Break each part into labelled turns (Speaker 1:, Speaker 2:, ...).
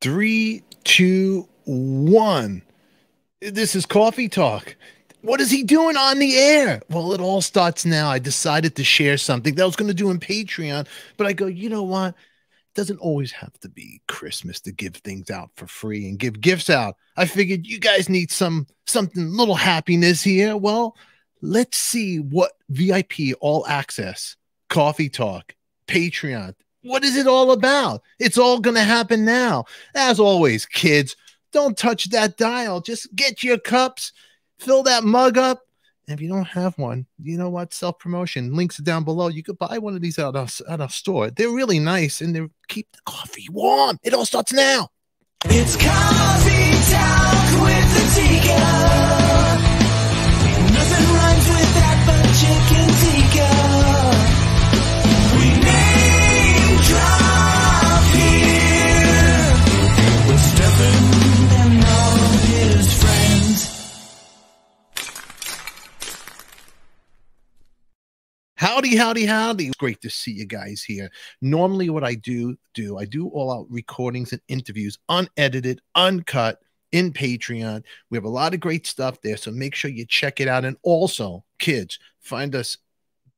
Speaker 1: Three, two, one. This is Coffee Talk. What is he doing on the air? Well, it all starts now. I decided to share something that I was going to do in Patreon, but I go, you know what? It doesn't always have to be Christmas to give things out for free and give gifts out. I figured you guys need some something little happiness here. Well, let's see what VIP all access, coffee talk, Patreon, what is it all about? It's all going to happen now. As always, kids, don't touch that dial. Just get your cups, fill that mug up. And if you don't have one, you know what? Self promotion links are down below. You could buy one of these at a, at a store. They're really nice and they keep the coffee warm. It all starts now.
Speaker 2: It's coffee talk with the. Nothing rhymes with that but chicken
Speaker 1: Howdy, howdy, howdy. It's great to see you guys here. Normally, what I do do, I do all out recordings and interviews, unedited, uncut in Patreon. We have a lot of great stuff there. So make sure you check it out. And also, kids, find us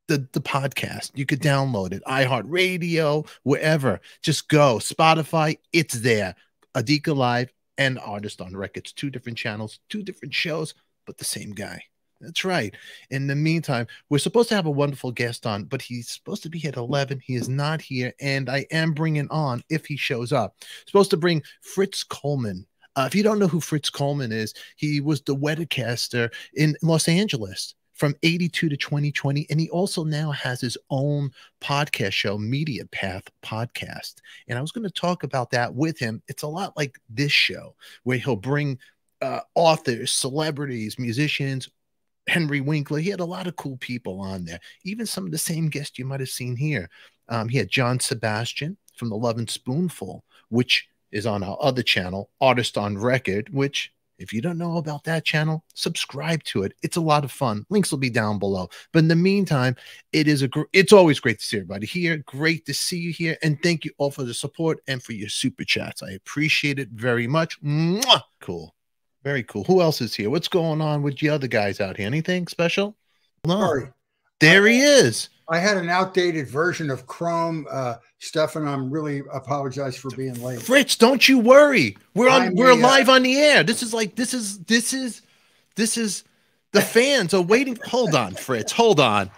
Speaker 1: the, the podcast. You could download it, iHeartRadio, wherever. Just go. Spotify, it's there. Adika Live and Artist on Records. Two different channels, two different shows, but the same guy. That's right. In the meantime, we're supposed to have a wonderful guest on, but he's supposed to be at 11. He is not here, and I am bringing on if he shows up. Supposed to bring Fritz Coleman. Uh, if you don't know who Fritz Coleman is, he was the weathercaster in Los Angeles from 82 to 2020. And he also now has his own podcast show, Media Path Podcast. And I was going to talk about that with him. It's a lot like this show, where he'll bring uh, authors, celebrities, musicians, Henry Winkler. He had a lot of cool people on there. Even some of the same guests you might have seen here. Um, he had John Sebastian from the Lovin' Spoonful, which is on our other channel, Artist on Record, which if you don't know about that channel, subscribe to it. It's a lot of fun. Links will be down below. But in the meantime, it is a gr- it's always great to see everybody here. Great to see you here, and thank you all for the support and for your super chats. I appreciate it very much. Mwah! Cool, very cool. Who else is here? What's going on with the other guys out here? Anything special? No.
Speaker 3: Sorry.
Speaker 1: There he is.
Speaker 3: I had an outdated version of Chrome. Uh, Stefan, I'm really apologize for being late.
Speaker 1: Fritz, don't you worry. We're on.
Speaker 3: I'm
Speaker 1: we're
Speaker 3: a, uh,
Speaker 1: live on the air. This is like this is this is this is the fans are waiting. Hold on, Fritz. Hold on.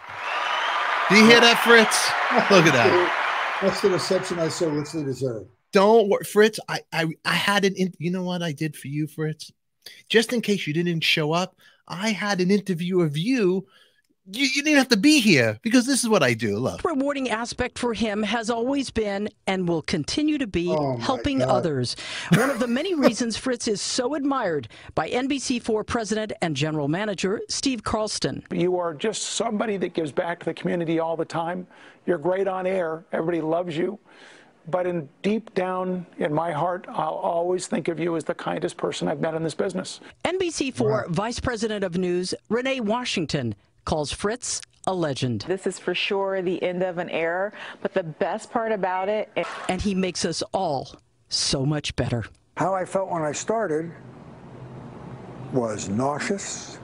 Speaker 1: Do you hear that, Fritz? Look at that.
Speaker 3: That's the reception I so richly deserve.
Speaker 1: Don't worry, Fritz. I I I had an. In, you know what I did for you, Fritz? Just in case you didn't show up, I had an interview of you. You, you didn't have to be here because this is what I do. Look.
Speaker 4: rewarding aspect for him has always been and will continue to be
Speaker 3: Oh,
Speaker 4: helping
Speaker 3: God.
Speaker 4: others. One of the many reasons Fritz is so admired by NBC4 president and general manager Steve Carlston.
Speaker 5: You are just somebody that gives back to the community all the time. You're great on air. Everybody loves you. But in deep down in my heart, I'll always think of you as the kindest person I've met in this business.
Speaker 4: NBC4 vice president of news Renee Washington calls Fritz a legend.
Speaker 6: This is for sure the end of an era, but the best part about it
Speaker 4: And he makes us all so much better.
Speaker 7: How I felt when I started was nauseous,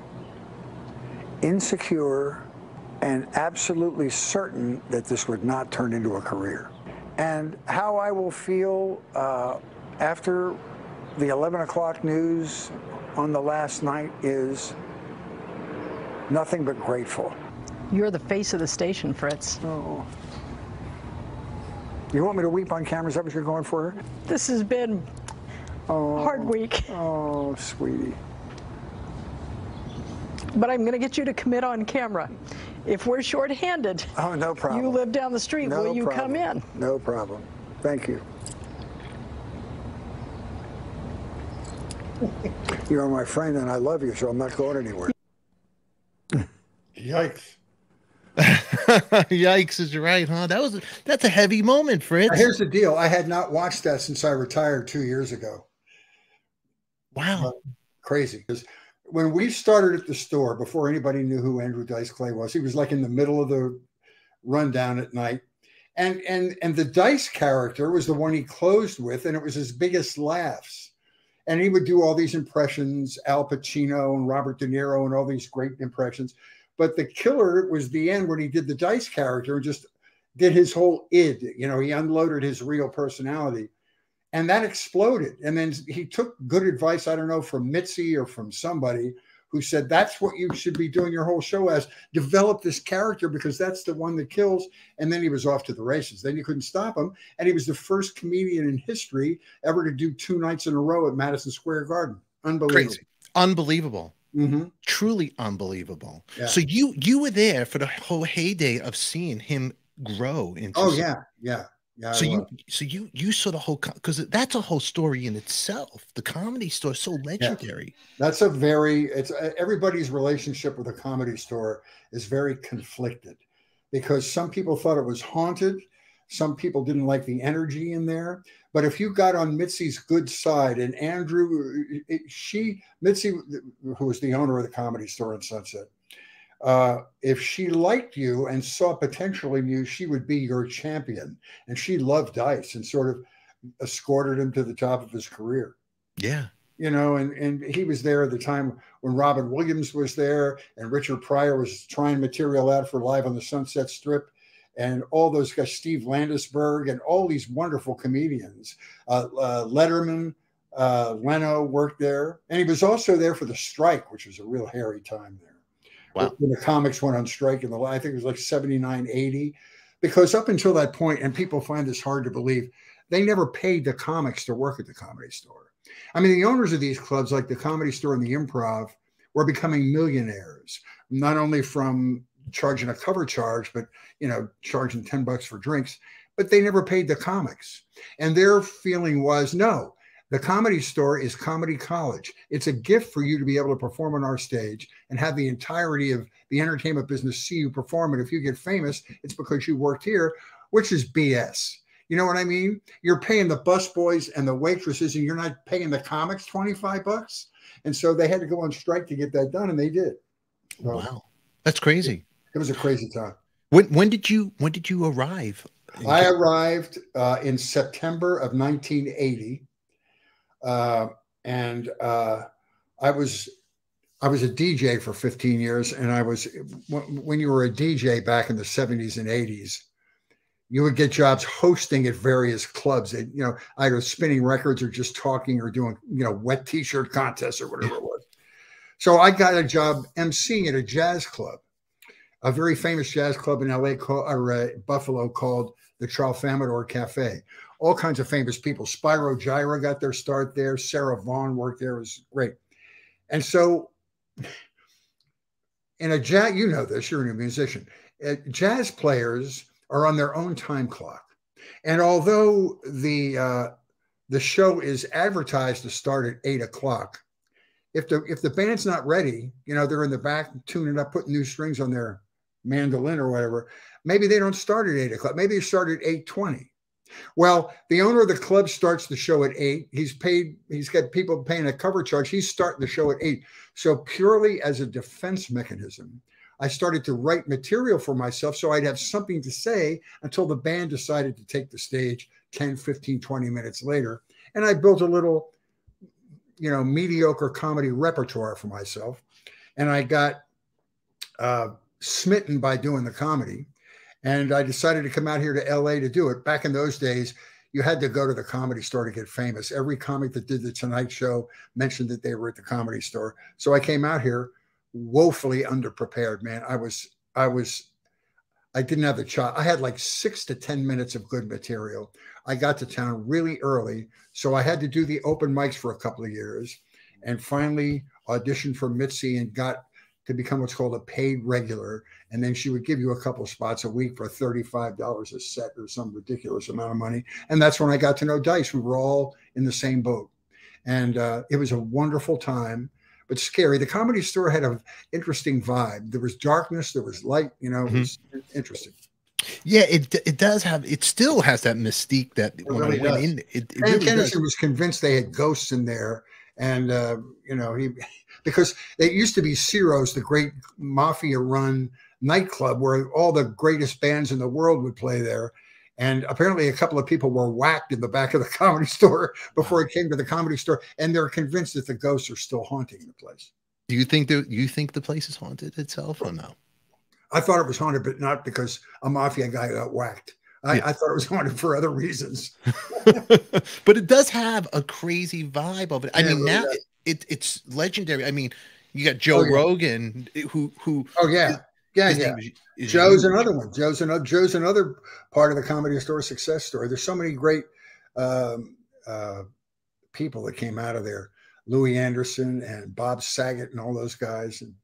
Speaker 7: insecure, and absolutely certain that this would not turn into a career. And how I will feel uh, after the 11 o'clock news on the last night is nothing but grateful.
Speaker 4: You're the face of the station, Fritz.
Speaker 7: Oh. You want me to weep on camera? Is that what you're going for?
Speaker 4: This has been a hard week,
Speaker 7: Oh, sweetie.
Speaker 4: but I'm going to get you to commit on camera. If we're shorthanded,
Speaker 7: Oh, no problem.
Speaker 4: you live down the street,
Speaker 7: No
Speaker 4: will you
Speaker 7: problem.
Speaker 4: come in?
Speaker 7: No problem. Thank you. You're my friend and I love you, so I'm not going anywhere.
Speaker 3: Yikes.
Speaker 1: Yikes is right, huh? That was that's a heavy moment, Fritz.
Speaker 3: Now, here's the deal. I had not watched that since I retired two years ago.
Speaker 1: Wow.
Speaker 3: Crazy. Because when we started at the store, before anybody knew who Andrew Dice Clay was, he was like in the middle of the rundown at night. and and and the Dice character was the one he closed with, and it was his biggest laughs. And he would do all these impressions, Al Pacino and Robert De Niro, and all these great impressions. But the killer was the end when he did the Dice character and just did his whole id. You know, he unloaded his real personality, and that exploded. And then he took good advice. I don't know from Mitzi or from somebody who said that's what you should be doing your whole show as develop this character because that's the one that kills and then he was off to the races then you couldn't stop him and he was the first comedian in history ever to do two nights in a row at madison square garden unbelievable
Speaker 1: Crazy. Unbelievable.
Speaker 3: hmm
Speaker 1: Truly unbelievable.
Speaker 3: Yeah.
Speaker 1: So you you were there for the whole heyday of seeing him grow into
Speaker 3: oh yeah yeah yeah
Speaker 1: So you so you you saw the whole because that's a whole story in itself. The comedy store is so legendary.
Speaker 3: that's a very it's uh, everybody's relationship with a comedy store is very conflicted because some people thought it was haunted some people didn't like the energy in there but if you got on mitzi's good side and andrew it, she mitzi who was the owner of the comedy store in sunset uh, if she liked you and saw potential in you she would be your champion and she loved dice and sort of escorted him to the top of his career
Speaker 1: Yeah.
Speaker 3: you know, and and he was there at the time when Robin Williams was there and Richard Pryor was trying material out for Live on the Sunset Strip, and all those guys, Steve Landesberg, and all these wonderful comedians. Uh, uh, Letterman, uh, Leno worked there, and he was also there for the strike, which was a real hairy time there.
Speaker 1: Wow.
Speaker 3: When the comics went on strike in the, I think it was like 79, 80, because up until that point, and people find this hard to believe, they never paid the comics to work at the comedy store. I mean, the owners of these clubs, like the Comedy Store and the Improv, were becoming millionaires, not only from charging a cover charge, but you know, charging ten bucks for drinks. But they never paid the comics, and their feeling was, no, the Comedy Store is comedy college. It's a gift for you to be able to perform on our stage and have the entirety of the entertainment business see you perform. And if you get famous, it's because you worked here, which is BS. You know what I mean? You're paying the busboys and the waitresses, and you're not paying the comics 25 bucks. And so they had to go on strike to get that done, and they did. So
Speaker 1: Wow. That's crazy.
Speaker 3: It was a crazy time.
Speaker 1: When when did you when did you arrive?
Speaker 3: I arrived uh, in September of 1980, uh, and uh, I was I was a DJ for 15 years, and I was when you were a DJ back in the 70s and 80s, you would get jobs hosting at various clubs. And, you know, either spinning records or just talking or doing you know wet T-shirt contests or whatever it was. So I got a job emceeing at a jazz club, a very famous jazz club in LA called, or uh, Buffalo called the Tralfamadore Cafe. All kinds of famous people. Spyro Gyra got their start there. Sarah Vaughan worked there. It was great. And so, in a jazz, you know this, you're a musician. Uh, jazz players are on their own time clock. And although the uh, the show is advertised to start at eight o'clock, if the if the band's not ready, you know, they're in the back tuning up, putting new strings on their mandolin or whatever. Maybe they don't start at eight o'clock. Maybe they start at eight twenty. Well, the owner of the club starts the show at eight. He's paid. He's got people paying a cover charge. He's starting the show at eight. So purely as a defense mechanism, I started to write material for myself so I'd have something to say until the band decided to take the stage 10, 15, 20 minutes later. And I built a little, you know, mediocre comedy repertoire for myself. And I got uh, smitten by doing the comedy. And I decided to come out here to LA to do it. Back in those days, you had to go to the comedy store to get famous. Every comic that did the Tonight Show mentioned that they were at the comedy store. So I came out here woefully underprepared, man. I was, I was, I didn't have the shot. I had like six to 10 minutes of good material. I got to town really early. So I had to do the open mics for a couple of years and finally auditioned for Mitzi and got to become what's called a paid regular. And then she would give you a couple spots a week for $35 a set or some ridiculous amount of money. And that's when I got to know Dice. We were all in the same boat. And uh, it was a wonderful time, but scary. The comedy store had an interesting vibe. There was darkness, there was light, you know, it was interesting.
Speaker 1: Yeah, it it does have it still has that mystique that when
Speaker 3: really
Speaker 1: I went
Speaker 3: does.
Speaker 1: in, it, it really does.
Speaker 3: Was convinced they had ghosts in there. And, uh, you know, he, because it used to be Ciro's, the great mafia run nightclub where all the greatest bands in the world would play there. And apparently, a couple of people were whacked in the back of the comedy store before it came to the comedy store, and they're convinced that the ghosts are still haunting the place.
Speaker 1: Do you think that you think the place is haunted itself or no?
Speaker 3: I thought it was haunted, but not because a mafia guy got whacked. I,
Speaker 1: Yeah.
Speaker 3: I thought it was haunted for other reasons.
Speaker 1: but it does have a crazy vibe of it. I
Speaker 3: Yeah, it
Speaker 1: mean,
Speaker 3: really
Speaker 1: now
Speaker 3: does.
Speaker 1: It, it it's legendary. I mean, you got Joe
Speaker 3: Oh, yeah.
Speaker 1: Rogan, who who
Speaker 3: Oh yeah, yeah, yeah.
Speaker 1: is- is
Speaker 3: Joe's
Speaker 1: huge.
Speaker 3: another one. Joe's another. Joe's another part of the comedy store success story. There's so many great um, uh, people that came out of there. Louie Anderson and Bob Saget and all those guys. And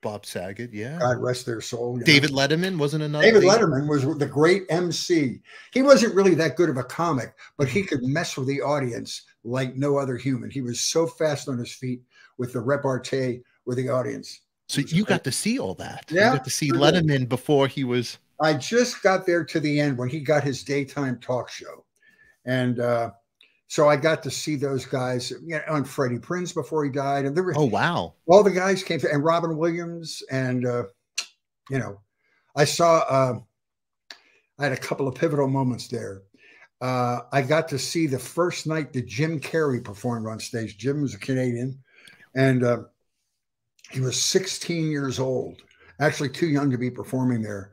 Speaker 1: Bob Saget, yeah.
Speaker 3: God rest their soul. you know.
Speaker 1: David Letterman wasn't another.
Speaker 3: David
Speaker 1: thing?
Speaker 3: Letterman was the great MC. He wasn't really that good of a comic, but he could mess with the audience like no other human. He was so fast on his feet with the repartee with the audience.
Speaker 1: So you got to see all that.
Speaker 3: Yeah,
Speaker 1: you got to see. Letterman before he was.
Speaker 3: I just got there to the end when he got his daytime talk show. And uh, so I got to see those guys you know, on Freddie Prinze before he died. And there were
Speaker 1: Oh wow!
Speaker 3: all the guys came to, and Robin Williams. And, uh, you know, I saw, uh, I had a couple of pivotal moments there. Uh, I got to see the first night that Jim Carrey performed on stage. Jim was a Canadian, and uh, he was 16 years old, actually too young to be performing there.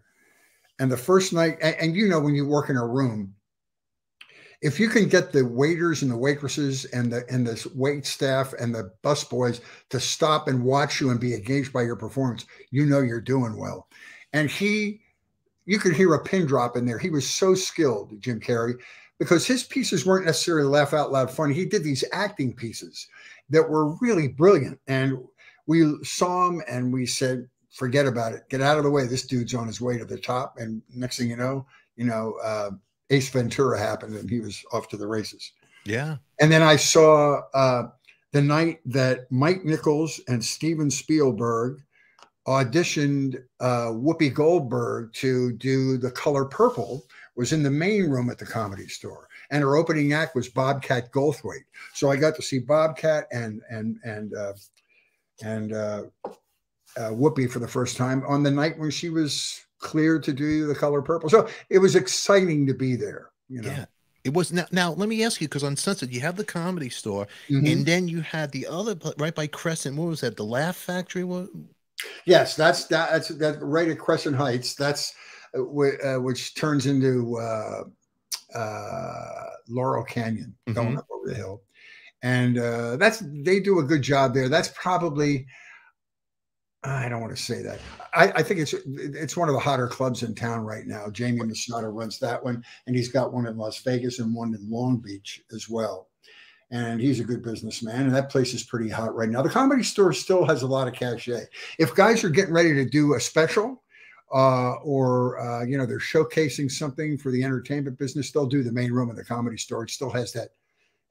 Speaker 3: And the first night, and, and you know, when you work in a room, if you can get the waiters and the waitresses and the and the wait staff and the bus boys to stop and watch you and be engaged by your performance, you know you're doing well. And he, you could hear a pin drop in there. He was so skilled, Jim Carrey, because his pieces weren't necessarily laugh out loud funny. He did these acting pieces that were really brilliant. And we saw him and we said, forget about it. Get out of the way. This dude's on his way to the top. And next thing you know, you know, uh, Ace Ventura happened and he was off to the races.
Speaker 1: Yeah.
Speaker 3: And then I saw uh, the night that Mike Nichols and Steven Spielberg auditioned uh, Whoopi Goldberg to do The Color Purple was in the main room at the comedy store. And her opening act was Bobcat Goldthwait. So I got to see Bobcat and and and uh, and uh, uh, Whoopi for the first time on the night when she was cleared to do The Color Purple. So it was exciting to be there. You know.
Speaker 1: Yeah. It was now. Now let me ask you, because on Sunset you have the comedy store,
Speaker 3: Mhm.
Speaker 1: and then you had the other right by Crescent. What was that? The Laugh Factory. What?
Speaker 3: Yes, that's that, that's that right at Crescent Heights. That's uh, uh, which turns into uh, uh, Laurel Canyon, going
Speaker 1: Mhm.
Speaker 3: up over the hill, and uh, that's they do a good job there. That's probably I don't want to say that. I, I think it's it's one of the hotter clubs in town right now. Jamie Masada runs that one, and he's got one in Las Vegas and one in Long Beach as well. And he's a good businessman, and that place is pretty hot right now. The comedy store still has a lot of cachet. If guys are getting ready to do a special, uh, or uh, you know they're showcasing something for the entertainment business, they'll do the main room of the comedy store. It still has that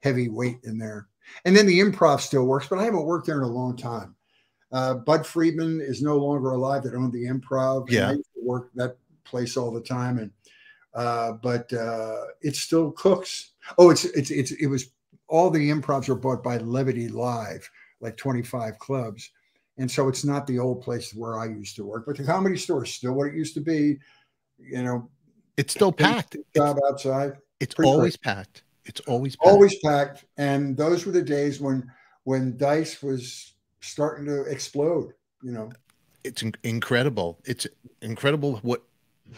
Speaker 3: heavy weight in there. And then the improv still works, but I haven't worked there in a long time. Uh, Bud Friedman is no longer alive that owned the improv.
Speaker 1: Yeah.
Speaker 3: I used to work that place all the time. And uh, but uh, it still cooks. Oh, it's it's it's it was all the improvs are bought by Levity Live, like 25 clubs. And so it's not the old place where I used to work, but the comedy store is still what it used to be. You know,
Speaker 1: It's still packed. It's,
Speaker 3: job outside
Speaker 1: it's always packed. It's always packed.
Speaker 3: always packed and those were the days when when dice was starting to explode you know
Speaker 1: it's in- incredible. It's incredible what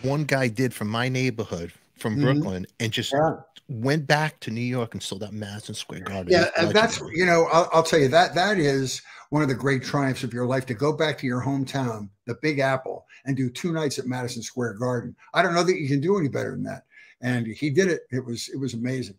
Speaker 1: one guy did from my neighborhood from
Speaker 3: Mhm.
Speaker 1: Brooklyn and just
Speaker 3: yeah
Speaker 1: went back to New York and sold out Madison Square Garden.
Speaker 3: yeah and that's you know I'll, I'll tell you that that is one of the great triumphs of your life to go back to your hometown the big apple and do two nights at madison square garden i don't know that you can do any better than that and he did it it was it was amazing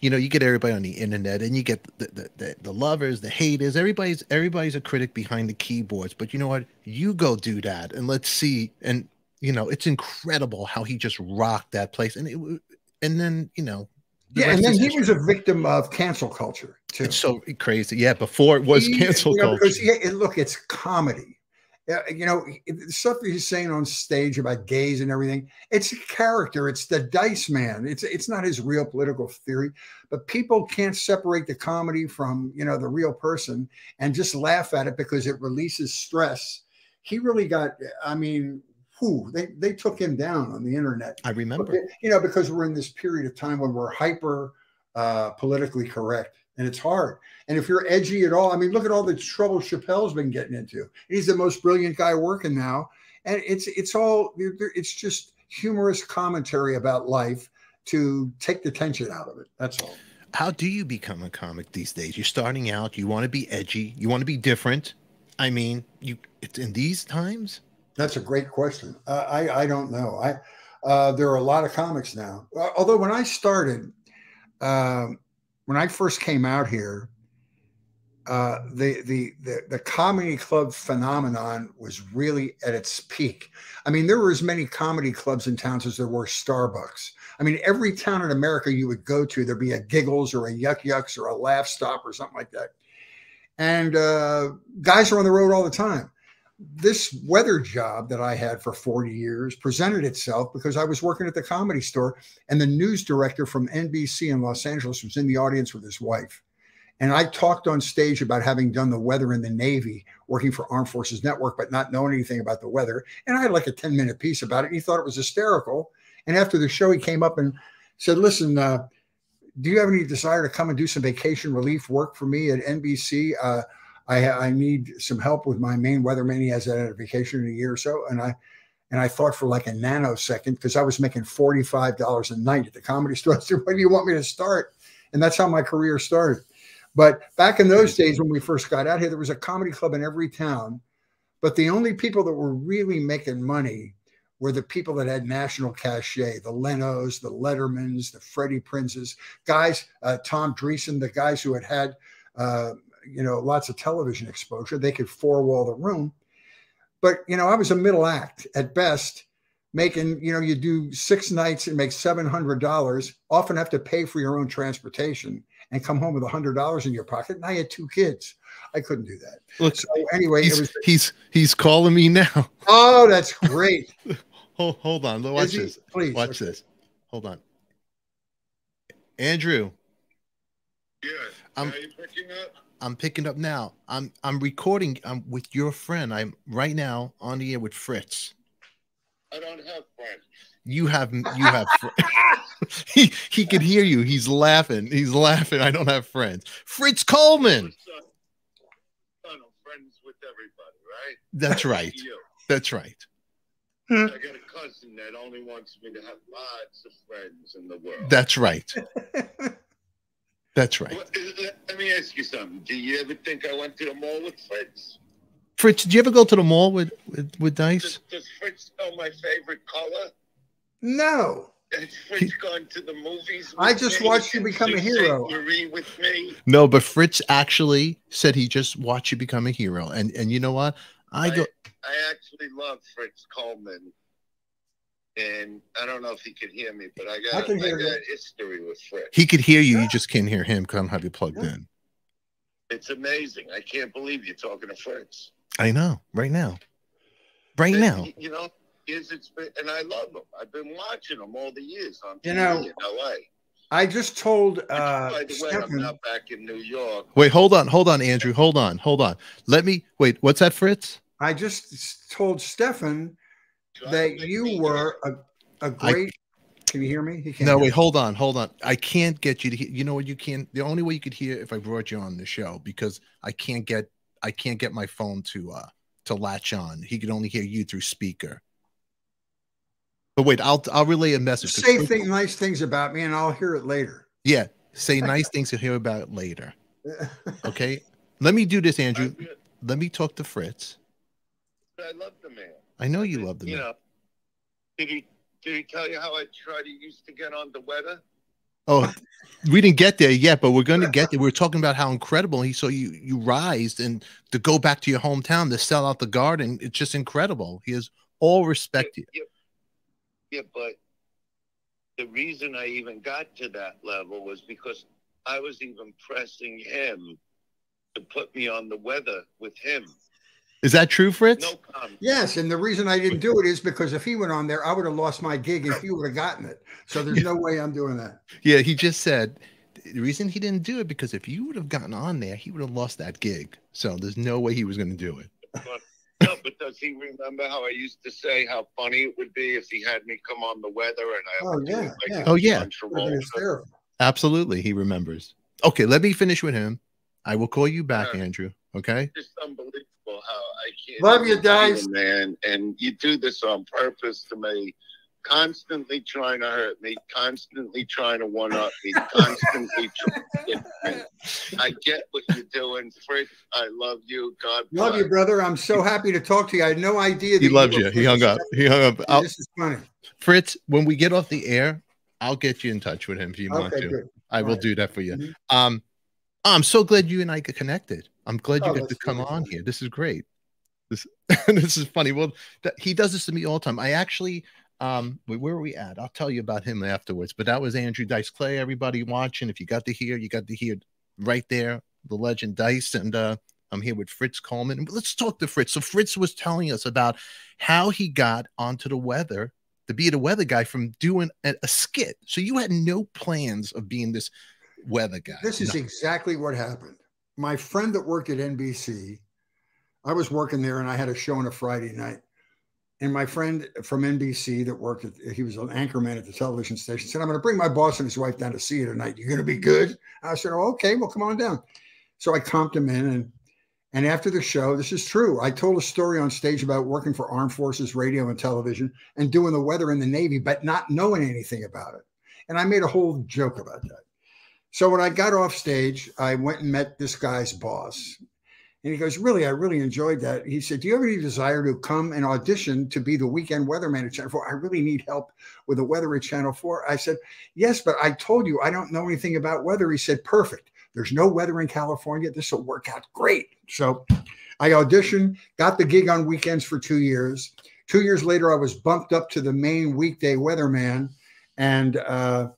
Speaker 1: you know, you get everybody on the internet and you get the, the, the, the lovers, the haters, everybody's everybody's a critic behind the keyboards. But you know what? You go do that and let's see. And you know, it's incredible how he just rocked that place. And it and then, you know,
Speaker 3: yeah and then he
Speaker 1: history.
Speaker 3: was a victim of cancel culture too
Speaker 1: it's so crazy. Yeah, before it was
Speaker 3: He-
Speaker 1: cancel
Speaker 3: you know,
Speaker 1: culture.
Speaker 3: Because he, look, it's comedy. Yeah, you know, the stuff he's saying on stage about gays and everything, it's a character. It's the dice man. It's it's not his real political theory. But people can't separate the comedy from you know the real person and just laugh at it because it releases stress. He really got. I mean, whew, they they took him down on the internet.
Speaker 1: I remember.
Speaker 3: You know, because we're in this period of time when we're hyper uh, politically correct, and it's hard. And if you're edgy at all, I mean, look at all the trouble Chappelle's been getting into. He's the most brilliant guy working now, and it's it's all it's just humorous commentary about life to take the tension out of it. That's all.
Speaker 1: How do you become a comic these days? You're starting out. You want to be edgy. You want to be different. I mean, you it's in these times.
Speaker 3: That's a great question. Uh, I I don't know. I uh, there are a lot of comics now. Uh, Although when I started, um, when I first came out here, uh, the, the the the comedy club phenomenon was really at its peak. I mean, there were as many comedy clubs in towns as there were Starbucks. I mean, every town in America you would go to, there'd be a Giggles or a Yuck Yucks or a Laugh Stop or something like that. And uh, guys are on the road all the time. This weather job that I had for 40 years presented itself because I was working at the comedy store, and the news director from NBC in Los Angeles was in the audience with his wife. And I talked on stage about having done the weather in the Navy, working for Armed Forces Network, but not knowing anything about the weather. And I had like a 10 minute piece about it. And he thought it was hysterical. And after the show, he came up and said, Listen, uh, do you have any desire to come and do some vacation relief work for me at NBC? Uh, I, I need some help with my main weatherman. He has that at a vacation in a year or so. And I, and I thought for like a nanosecond, because I was making $45 a night at the comedy store. I said, do you want me to start? And that's how my career started. But back in those days when we first got out here, there was a comedy club in every town. But the only people that were really making money were the people that had national cachet the Lenos, the Lettermans, the Freddie Prinzes, guys, uh, Tom Dreesen, the guys who had had, uh, you know, lots of television exposure. They could four wall the room. But, you know, I was a middle act at best, making, you know, you do six nights and make $700, often have to pay for your own transportation and come home with a hundred dollars in your pocket. And I had two kids. I couldn't do that.
Speaker 1: Look,
Speaker 3: So anyway,
Speaker 1: he's,
Speaker 3: was
Speaker 1: he's he's calling me now.
Speaker 3: oh, that's great.
Speaker 1: Hold, hold on. Watch
Speaker 3: he?
Speaker 1: this.
Speaker 3: Please.
Speaker 1: Watch this. Hold on. Andrew,
Speaker 8: Yeah.
Speaker 1: I'm-
Speaker 8: Are you picking up?
Speaker 1: I'm picking up now. I'm I'm recording. I'm with your friend. I'm right now on the air with Fritz.
Speaker 8: I don't have friends.
Speaker 1: You have you have fr- he he can hear you. He's laughing. He's laughing. I don't have friends. Fritz Coleman.
Speaker 8: What's? Son, I'm friends with everybody, right?
Speaker 1: That's right. That's right. Hmm.
Speaker 8: I got a cousin that only wants me to have lots of friends in the world.
Speaker 1: That's right. That's right.
Speaker 8: What- let, let me ask you something. Do you ever think I went to the mall with Fritz?
Speaker 1: Fritz, did you ever go to the mall with with, with Dice?
Speaker 8: Does, does Fritz know my favorite color?
Speaker 3: No.
Speaker 8: Has Fritz gone to the movies?
Speaker 3: I just
Speaker 8: me
Speaker 3: watched you become a
Speaker 8: seen
Speaker 3: hero.
Speaker 8: Saint Marie with me.
Speaker 1: No, but Fritz actually said he just watched you become a hero. And and you know what? I go
Speaker 8: I actually love Fritz Coleman. And I don't know if he could hear me, but I got
Speaker 3: I
Speaker 8: I,
Speaker 3: can hear
Speaker 8: got
Speaker 3: you.
Speaker 8: history with Fritz.
Speaker 1: he could hear you, you just can't hear him because I don't have you plugged in.
Speaker 8: It's amazing. I can't believe you're talking to Fritz.
Speaker 1: I know, right now. Right
Speaker 8: And,
Speaker 1: now.
Speaker 8: You know, is it's been, and I love him. I've been watching him all the years on
Speaker 3: You
Speaker 8: TV
Speaker 3: know,
Speaker 8: in LA.
Speaker 3: I just told
Speaker 8: Which,
Speaker 3: uh,
Speaker 8: by the way, I'm not back in New York.
Speaker 1: Wait, hold on, hold on, Andrew. Hold on, hold on. Let me wait. What's that, Fritz?
Speaker 3: I just told Stefan
Speaker 8: Trying
Speaker 3: that you were a, a great. can you hear me? He can't.
Speaker 1: No,
Speaker 3: hear
Speaker 1: wait,
Speaker 3: me.
Speaker 1: hold on, hold on. I can't get you to hear. You know what? You can't. The only way you could hear if I brought you on the show because I can't get I can't get my phone to uh to latch on. He could only hear you through speaker. But wait, I'll I'll relay a message.
Speaker 3: Say
Speaker 1: Fritz-
Speaker 3: thing, nice things about me, and I'll hear it later.
Speaker 1: Yeah, say nice things you'll hear about later. Okay. Let me do this, Andrew. Let me talk to Fritz.
Speaker 8: I love the man.
Speaker 1: I know you love the
Speaker 8: You
Speaker 1: man.
Speaker 8: know, did he did he tell you how I tried to used to get on the weather?
Speaker 1: Oh, we didn't get there yet, but we're going to get there. We are talking about how incredible he saw you you rise and to go back to your hometown to sell out the garden. It's just incredible. He has all respect.
Speaker 8: Yeah, yeah, but the reason I even got to that level was because I was even pressing him to put me on the weather with him.
Speaker 1: Is that true, Fritz?
Speaker 8: No comment.
Speaker 3: yes, and the reason I didn't do it is because if he went on there, I would have lost my gig, if he would have gotten it. So there's no way I'm doing that.
Speaker 1: Yeah, he just said the reason he didn't do it because if you would have gotten on there, he would have lost that gig. So there's no way he was going to do it.
Speaker 8: But, no, but does he remember how I used to say how funny it would be if he had me come on the weather and I
Speaker 3: Oh, yeah,
Speaker 8: like
Speaker 3: yeah.
Speaker 1: Oh, yeah.
Speaker 8: John
Speaker 3: Would've been
Speaker 8: Travolta.
Speaker 3: hysterical.
Speaker 1: Absolutely, he remembers. Okay, let me finish with him. I will call you back,
Speaker 8: Yeah.
Speaker 1: Andrew. Okay.
Speaker 8: It's unbelievable how I can't.
Speaker 3: Love you,
Speaker 8: even
Speaker 3: Dice.
Speaker 8: feel, man. And you do this on purpose to me, constantly trying to hurt me, constantly trying to one up me, constantly trying to get me. I get what you're doing, Fritz. I love you. God
Speaker 3: Love
Speaker 8: bless.
Speaker 3: you, brother. I'm so happy to talk to you. I had no idea.
Speaker 1: He
Speaker 3: that
Speaker 1: loved
Speaker 3: were
Speaker 1: you. He hung up. He hung up. I'll-
Speaker 3: This is funny.
Speaker 1: Fritz, when we get off the air, I'll get you in touch with him if you want to.
Speaker 3: good.
Speaker 1: I will
Speaker 3: Alright.
Speaker 1: do that for you.
Speaker 3: Mhm.
Speaker 1: Um, I'm so glad you and I got connected. I'm glad you
Speaker 3: Oh,
Speaker 1: got to come
Speaker 3: really
Speaker 1: on here. This is great. This this is funny. Well, that, he does this to me all the time. I actually, um, wait, where are we at? I'll tell you about him afterwards. But that was Andrew Dice Clay. Everybody watching, if you got to hear, you got to hear right there the legend Dice, and uh, I'm here with Fritz Coleman. Let's talk to Fritz. So Fritz was telling us about how he got onto the weather to be the weather guy from doing a, a skit. So you had no plans of being this weather guy.
Speaker 3: This is
Speaker 1: No.
Speaker 3: exactly what happened. My friend that worked at NBC, I was working there and I had a show on a Friday night. And my friend from NBC that worked at, he was an anchorman at the television station, said, I'm going to bring my boss and his wife down to see you tonight. You're going to be good? I said, oh, okay, well, come on down. So I comped him in. And, and after the show, this is true. I told a story on stage about working for Armed Forces Radio and television and doing the weather in the Navy, but not knowing anything about it. And I made a whole joke about that. So when I got off stage, I went and met this guy's boss. And he goes, Really, I really enjoyed that. He said, Do you have any desire to come and audition to be the weekend weatherman at Channel 4? I really need help with the weather at Channel 4. I said, Yes, but I told you I don't know anything about weather. He said, Perfect. There's no weather in California. This will work out great. So I auditioned, got the gig on weekends for two years. Two years later, I was bumped up to the main weekday weatherman. And uh,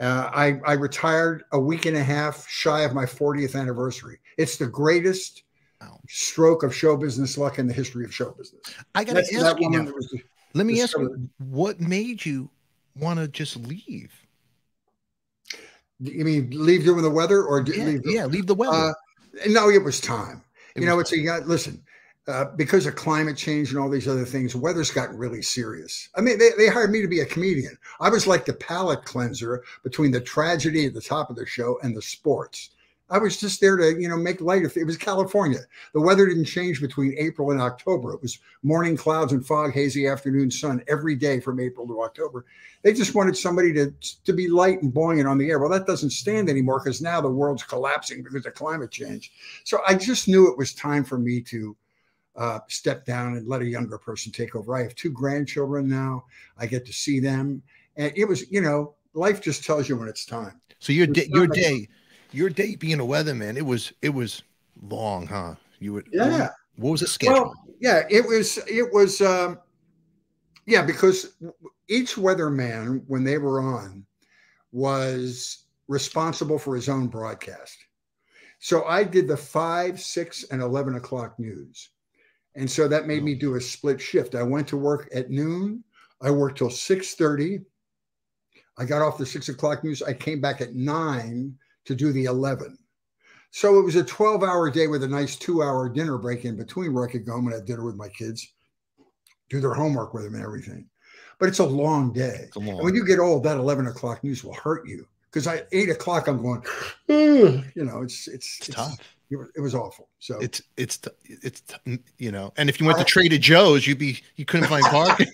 Speaker 3: uh, I, I retired a week and a half shy of my 40th anniversary. It's the greatest
Speaker 1: Wow.
Speaker 3: stroke of show business luck in the history of show business.
Speaker 1: I got to ask you now. Let me ask you, what made you want to just leave?
Speaker 3: you mean leave doing the weather or
Speaker 1: Yeah,
Speaker 3: leave the-
Speaker 1: yeah, leave the weather.
Speaker 3: Uh, no, it was time.
Speaker 1: It
Speaker 3: you know,
Speaker 1: was
Speaker 3: it's a listen, uh, because of climate change and all these other things, weather's gotten really serious. I mean, they, they hired me to be a comedian. I was like the palate cleanser between the tragedy at the top of the show and the sports. I was just there to, you know, make light of it. Was California. The weather didn't change between April and October. It was morning clouds and fog, hazy afternoon sun every day from April to October. They just wanted somebody to, to be light and buoyant on the air. Well, that doesn't stand anymore because now the world's collapsing because of climate change. So I just knew it was time for me to uh, step down and let a younger person take over. I have two grandchildren now. I get to see them. And it was, you know, life just tells you when it's time.
Speaker 1: so your day, your
Speaker 3: like-
Speaker 1: day, your day being a weatherman, it was it was long, huh? You would
Speaker 3: Yeah.
Speaker 1: What was the schedule?
Speaker 3: Well, yeah, it was, it was, um, yeah, because each weatherman, when they were on, was responsible for his own broadcast. So I did the five, six, and 11 o'clock news. And so that made me do a split shift. I went to work at noon. I worked till 6:30. I got off the six o'clock news. I came back at nine to do the 11. So it was a 12 hour day with a nice two hour dinner break in between where I could go home and have dinner with my kids, do their homework with them and everything. But it's a long day.
Speaker 1: A long-
Speaker 3: And when you get old, that 11 o'clock news will hurt you because at eight o'clock, I'm going, "Ugh," you know, it's, it's,
Speaker 1: it's tough.
Speaker 3: It was, awful. So
Speaker 1: It's it's it's you know, and if you went to Trader Joe's, you'd be you couldn't find parking.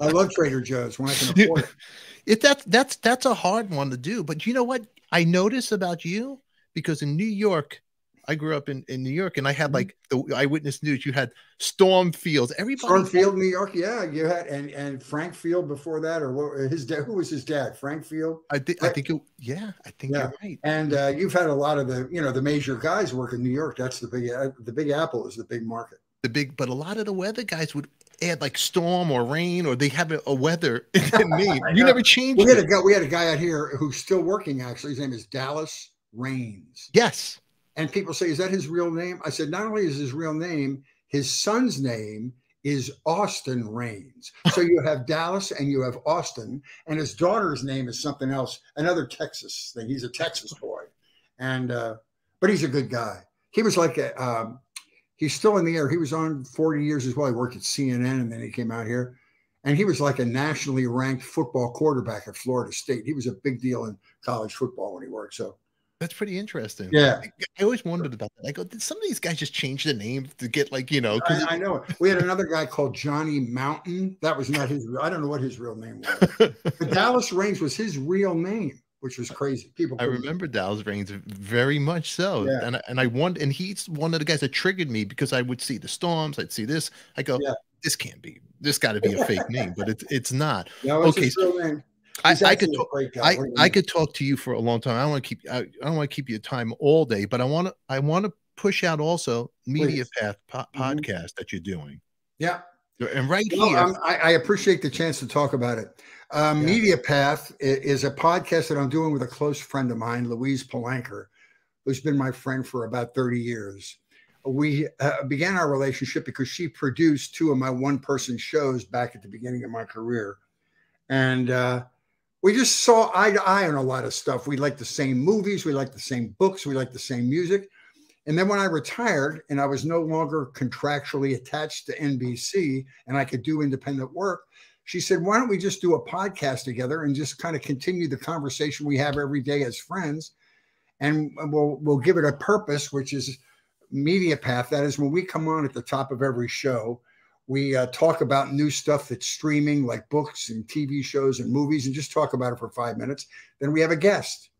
Speaker 3: I love Trader Joe's when I can afford it.
Speaker 1: it that's that's that's a hard one to do. But you know what I notice about you because in New York, I grew up in in New York, and I had like the eyewitness news. You had Storm Fields. Everybody
Speaker 3: Storm Field, New York. Yeah, you had and and Frank Field before that, or what, his dad. Who was his dad? Frank Field.
Speaker 1: I think I think it, yeah, I think
Speaker 3: Yeah.
Speaker 1: you're right.
Speaker 3: And uh, you've had a lot of the you know the major guys work in New York. That's the big uh, the Big Apple is the big market.
Speaker 1: The big, but a lot of the weather guys would add like storm or rain, or they have a, a weather name. You never changed
Speaker 3: We had a guy. We had a guy out here who's still working. Actually, his name is Dallas Raines.
Speaker 1: Yes,
Speaker 3: And people say, "Is that his real name?" I said, "Not only is his real name, his son's name is Austin Raines. So you have Dallas and you have Austin, and his daughter's name is something else, another Texas thing. He's a Texas boy, and uh, but he's a good guy. He was like a um, He's still in the air. He was on 40 years as well. He worked at CNN and then he came out here. And he was like a nationally ranked football quarterback at Florida State. He was a big deal in college football when he worked. So
Speaker 1: That's pretty interesting.
Speaker 3: Yeah.
Speaker 1: I, I always wondered about that. I go, did some of these guys just change the name to get like, you know,
Speaker 3: I, I know it. We had another guy called Johnny Mountain. That was not his. I don't know what his real name was. But Dallas Raines was his real name, which was crazy. People.
Speaker 1: I remember Dallas Raines very much so.
Speaker 3: Yeah.
Speaker 1: And I, and I wonder, and he's one of the guys that triggered me because I would see the storms, I'd see this. I go,
Speaker 3: Yeah.
Speaker 1: this can't be, this got to be a fake name, but it's it's not.
Speaker 3: No, it's
Speaker 1: Okay,
Speaker 3: his real name.
Speaker 1: I, I could talk. I,
Speaker 3: What do you
Speaker 1: I could talk to you for a long time. I don't want to keep I, I don't want to keep you time all day, but I want to I want to push out also Media
Speaker 3: Please.
Speaker 1: Path po-
Speaker 3: Mhm.
Speaker 1: podcast that you're doing.
Speaker 3: Yeah.
Speaker 1: And right
Speaker 3: No,
Speaker 1: here,
Speaker 3: I, I appreciate the chance to talk about it. Um,
Speaker 1: Yeah.
Speaker 3: Media Path is a podcast that I'm doing with a close friend of mine, Louise Palanker, who's been my friend for about 30 years. We uh, began our relationship because she produced two of my one person shows back at the beginning of my career. And uh, we just saw eye to eye on a lot of stuff. We like the same movies, we like the same books, we like the same music. And then when I retired and I was no longer contractually attached to NBC and I could do independent work, she said, Why don't we just do a podcast together and just kind of continue the conversation we have every day as friends? And we'll, we'll give it a purpose, which is media path. That is when we come on at the top of every show, we uh, talk about new stuff that's streaming, like books and TV shows and movies, and just talk about it for five minutes. Then we have a guest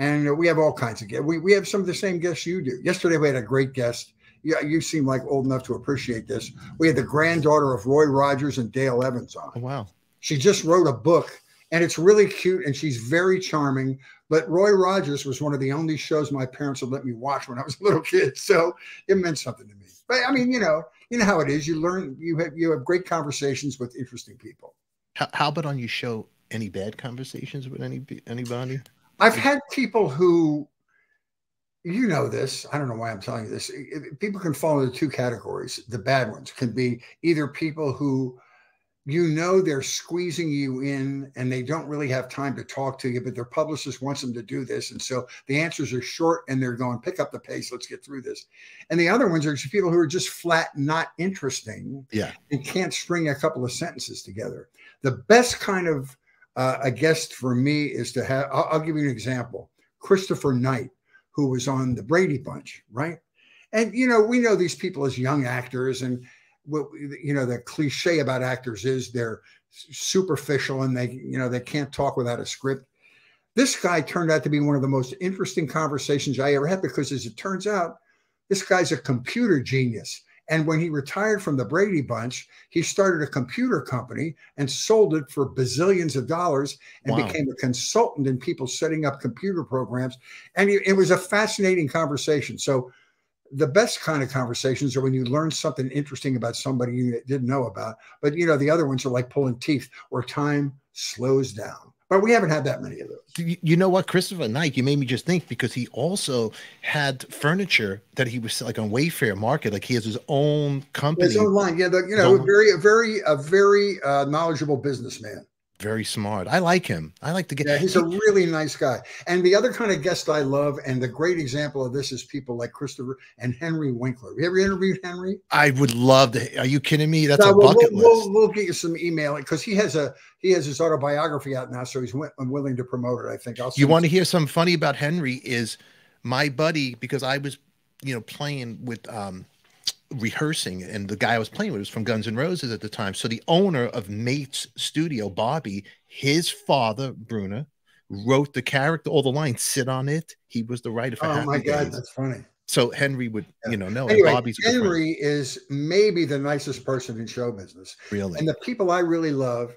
Speaker 3: and we have all kinds of guests. We, we have some of the same guests you do. Yesterday, we had a great guest. Yeah, you seem like old enough to appreciate this. We had the granddaughter of Roy Rogers and Dale Evans on.
Speaker 1: oh, wow.
Speaker 3: She just wrote a book, and it's really cute, and she's very charming. But Roy Rogers was one of the only shows my parents would let me watch when I was a little kid, so it meant something to me. But I mean, you know, you know how it is. You learn. You have you have great conversations with interesting people.
Speaker 1: How, how about on your show? Any bad conversations with any anybody?
Speaker 3: I've had people who, you know, this. I don't know why I'm telling you this. People can fall into two categories. The bad ones can be either people who, you know, they're squeezing you in and they don't really have time to talk to you, but their publicist wants them to do this, and so the answers are short, and they're going, "Pick up the pace. Let's get through this." And the other ones are just people who are just flat not interesting
Speaker 1: Yeah.
Speaker 3: and can't string a couple of sentences together. The best kind of uh, a guest for me is to have, I'll, I'll give you an example Christopher Knight, who was on the Brady Bunch, right? And, you know, we know these people as young actors, and what, you know, the cliche about actors is they're superficial and they, you know, they can't talk without a script. This guy turned out to be one of the most interesting conversations I ever had because, as it turns out, this guy's a computer genius. And when he retired from the Brady Bunch, he started a computer company and sold it for bazillions of dollars and
Speaker 1: Wow.
Speaker 3: became a consultant in people setting up computer programs. And it it was a fascinating conversation. So, the best kind of conversations are when you learn something interesting about somebody you didn't know about. But you know, the other ones are like pulling teeth where time slows down. But we haven't had that many of those.
Speaker 1: You, know what, Christopher Knight? You made me just think because he also had furniture that he was like on Wayfair Market. Like he has his own company.
Speaker 3: It's online. Yeah, the, you know,
Speaker 1: Don't-
Speaker 3: very, a very, a very uh, knowledgeable businessman.
Speaker 1: Very smart. I like him. I like to get.
Speaker 3: Yeah, he's a really nice guy. And the other kind of guest I love, and the great example of this is people like Christopher and Henry Winkler. Have you ever interviewed Henry?
Speaker 1: I would love to. Are you kidding me? That's
Speaker 3: No,
Speaker 1: a
Speaker 3: we'll,
Speaker 1: bucket
Speaker 3: we'll,
Speaker 1: list.
Speaker 3: We'll, we'll get you some email because he has a he has his autobiography out now, so he's wi- willing to promote it. I think. I'll
Speaker 1: You want to hear something funny about Henry? Is my buddy because I was, you know, playing with um rehearsing and the guy I was playing with was from Guns N' Roses at the time. So the owner of Mate's studio, Bobby, his father, Bruna, wrote the character, all the lines, sit on it. He was the writer for
Speaker 3: Oh
Speaker 1: Happy
Speaker 3: my God,
Speaker 1: Days.
Speaker 3: that's funny.
Speaker 1: So Henry would, you know, know.
Speaker 3: Anyway,
Speaker 1: Bobby's a good friend.
Speaker 3: Henry is maybe the nicest person in show business.
Speaker 1: really.
Speaker 3: And the people I really love,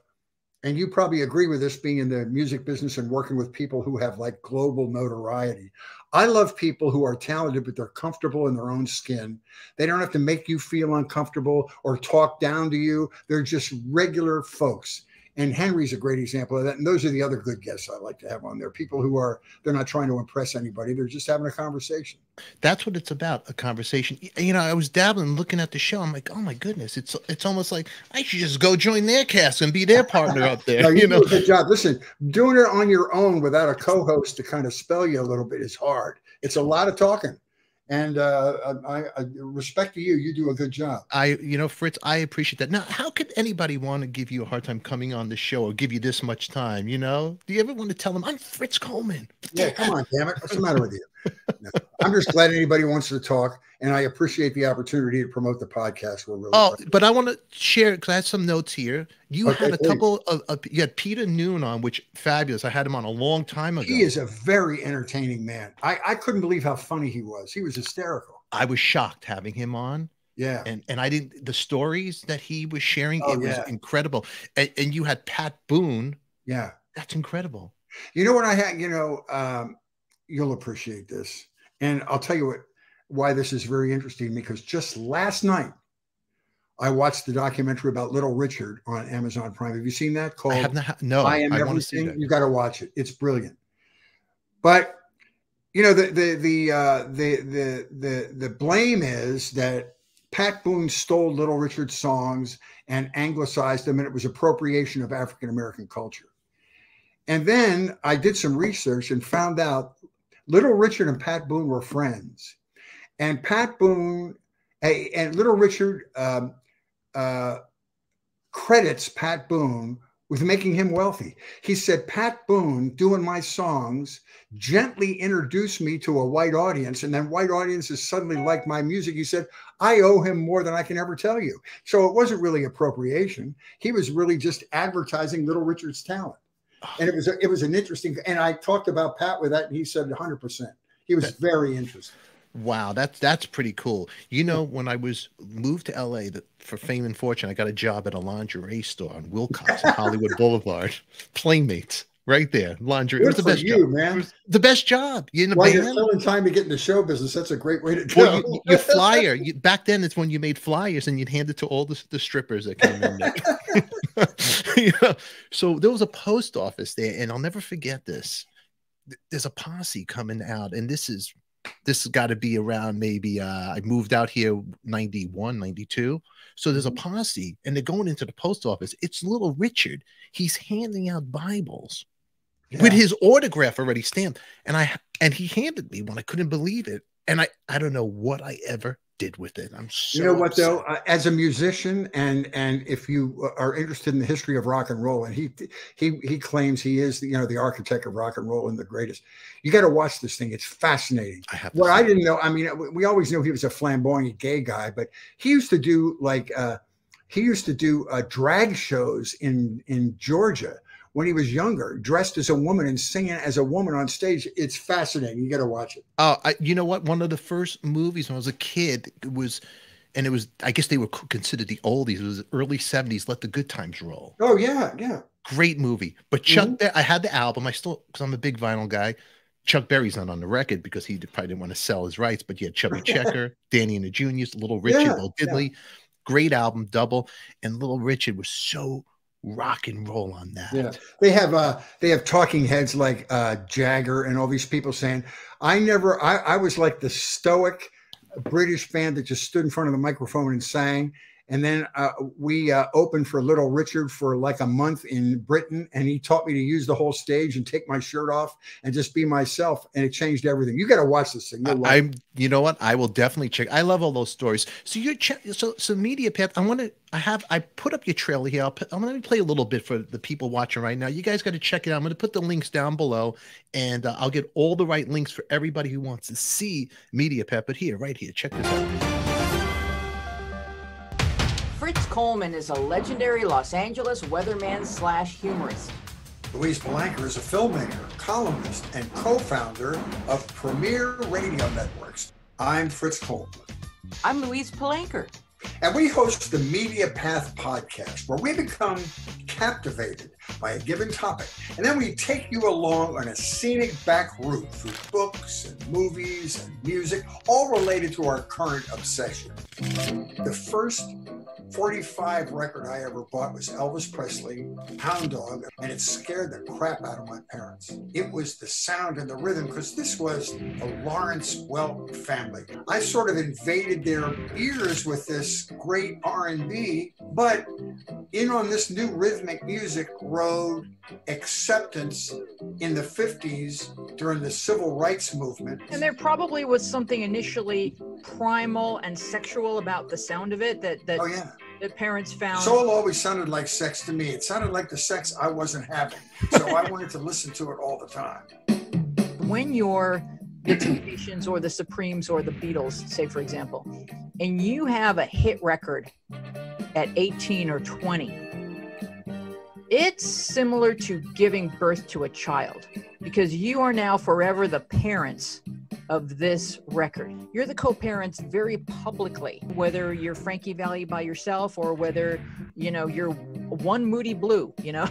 Speaker 3: and you probably agree with this being in the music business and working with people who have like global notoriety. I love people who are talented, but they're comfortable in their own skin. They don't have to make you feel uncomfortable or talk down to you. They're just regular folks. And Henry's a great example of that. And those are the other good guests I like to have on there. People who are, they're not trying to impress anybody. They're just having a conversation.
Speaker 1: That's what it's about, a conversation. You know, I was dabbling, looking at the show. I'm like, oh my goodness, it's it's almost like I should just go join their cast and be their partner up there.
Speaker 3: No, you,
Speaker 1: you know,
Speaker 3: good job. Listen, doing it on your own without a co-host to kind of spell you a little bit is hard. It's a lot of talking, And uh, I, I respect to you. You do a good job.
Speaker 1: I, you know, Fritz, I appreciate that. Now, how could anybody want to give you a hard time coming on the show or give you this much time? You know, do you ever want to tell them I'm Fritz Coleman?
Speaker 3: Yeah, come on, damn it. What's the matter with you? No. I'm just glad anybody wants to talk, and I appreciate the opportunity to promote the podcast. We're really
Speaker 1: Oh, but I want to share because I have some notes here. You
Speaker 3: Okay,
Speaker 1: had a
Speaker 3: please.
Speaker 1: couple of, of you had Peter Noone on, which fabulous. I had him on a long time ago.
Speaker 3: he is a very entertaining man. I, I couldn't believe how funny he was. He was hysterical.
Speaker 1: I was shocked having him on.
Speaker 3: Yeah.
Speaker 1: and and I didn't the stories that he was sharing.
Speaker 3: Oh,
Speaker 1: it was incredible. And, and you had Pat Boone.
Speaker 3: Yeah.
Speaker 1: That's incredible.
Speaker 3: You know what I had, you know, um, you'll appreciate this. And I'll tell you what why this is very interesting because just last night I watched the documentary about Little Richard on Amazon Prime. Have you seen that called
Speaker 1: I have not. No,
Speaker 3: I am
Speaker 1: I want to see
Speaker 3: everything? You got to watch it. It's brilliant. But you know the the the uh, the the the the blame is that Pat Boone stole Little Richard's songs and anglicized them, and it was appropriation of African American culture. And then I did some research and found out Little Richard and Pat Boone were friends, and Pat Boone and Little Richard um, uh, credits Pat Boone with making him wealthy. He said, Pat Boone, doing my songs, gently introduced me to a white audience, and then white audiences suddenly liked my music. He said, I owe him more than I can ever tell you. So it wasn't really appropriation. He was really just advertising Little Richard's talent. And it was a, it was an interesting, and I talked about Pat with that, and he said 100%. He was very interested.
Speaker 1: Wow, that's that's pretty cool. You know, when I was moved to LA for fame and fortune, I got a job at a lingerie store on Wilcox and Hollywood Boulevard. Playmates, right there. Lingerie. it was the best
Speaker 3: you,
Speaker 1: job.
Speaker 3: man.
Speaker 1: The best job. You in a
Speaker 3: While you're
Speaker 1: band?
Speaker 3: filling time to get in the show business, that's a great way to go.
Speaker 1: Well, you, your flyer. You, back then, it's when you made flyers and you'd hand it to all the, the strippers that came in. there. You know, So there was a post office there, and I'll never forget this. There's a posse coming out, and this is this has got to be around maybe uh, I moved out here 91, 92. So there's a posse, and they're going into the post office. It's little Richard. He's handing out Bibles with his autograph already stamped and i and he handed me one i couldn't believe it and i i don't know what i ever did with it. I'm so
Speaker 3: you know what
Speaker 1: upset.
Speaker 3: though uh, as a musician and and if you are interested in the history of rock and roll and he he he claims he is the, you know the architect of rock and roll and the greatest you got to watch this thing. It's fascinating.
Speaker 1: I have
Speaker 3: what i didn't know i mean we- we always knew he was a flamboyant gay guy but he used to do like uh he used to do uh, drag shows in in georgia when he was younger dressed as a woman and singing as a woman on stage it's fascinating. You got to watch it.
Speaker 1: Oh I, you know what? One of the first movies when i was a kid was and it was i guess they were considered the oldies. It was early 70s let the good times roll.
Speaker 3: Oh yeah yeah.
Speaker 1: Great movie. But chuck
Speaker 3: Mhm.
Speaker 1: Ber- i had the album. I still because i'm a big vinyl guy. Chuck berry's not on the record because he probably didn't want to sell his rights but you had chubby checker danny and the juniors little richard
Speaker 3: Yeah, yeah.
Speaker 1: diddley great album double. And little richard was so rock and roll on that
Speaker 3: Yeah. They have uh they have talking heads like uh Jagger and all these people saying, I never I, I was like the stoic British band that just stood in front of the microphone and sang. And then uh, we uh, opened for Little Richard for like a month in Britain, and he taught me to use the whole stage and take my shirt off and just be myself, and it changed everything. You got to watch this thing.
Speaker 1: I'm, you know what? I will definitely check. I love all those stories. So you're so so media path. I want to. I have. I put up your trailer here. I'll put, I'm going to play a little bit for the people watching right now. You guys got to check it out. I'm going to put the links down below, and uh, I'll get all the right links for everybody who wants to see media path. But here, right here, check this out.
Speaker 9: Coleman is a legendary Los Angeles weatherman slash humorist.
Speaker 3: Louise Palanker is a filmmaker, columnist, and co-founder of Premier Radio Networks. I'm Fritz Coleman.
Speaker 9: I'm Louise Palanker.
Speaker 3: And we host the Media Path podcast, where we become captivated by a given topic. And then we take you along on a scenic back route through books and movies and music, all related to our current obsession. The first 45 record I ever bought was Elvis Presley, Hound Dog, and it scared the crap out of my parents. It was the sound and the rhythm because this was the Lawrence Welk family. I sort of invaded their ears with this great R&B But in on this new rhythmic music rode acceptance in the 50s during the civil rights movement.
Speaker 9: And there probably was something initially primal and sexual about the sound of it that that,
Speaker 3: Oh, yeah.
Speaker 9: that parents found.
Speaker 3: Soul always sounded like sex to me. It sounded like the sex I wasn't having. So I wanted to listen to it all the time.
Speaker 9: when you're the Temptations or the Supremes or the Beatles, say for example, and you have a hit record at 18 or 20, it's similar to giving birth to a child because you are now forever the parents of this record. You're the co-parents very publicly, whether you're Frankie Valli by yourself or whether, you know, you're one Moody Blue, you know,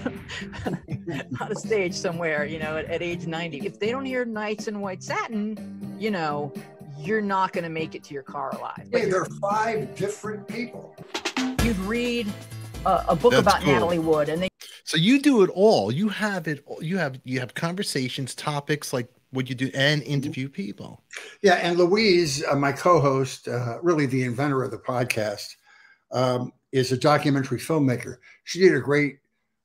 Speaker 9: on a stage somewhere, you know, at, at age 90. If they don't hear Nights in White Satin, you know, you're not going to make it to your car alive.
Speaker 3: Hey, there are five different people.
Speaker 9: You'd read a, a book
Speaker 1: That's
Speaker 9: about
Speaker 1: cool.
Speaker 9: Natalie Wood and they
Speaker 1: So you do it all. You have it. You have you have conversations, topics like what you do, and interview people.
Speaker 3: Yeah, and Louise, uh, my co-host, uh, really the inventor of the podcast, um, is a documentary filmmaker. She did a great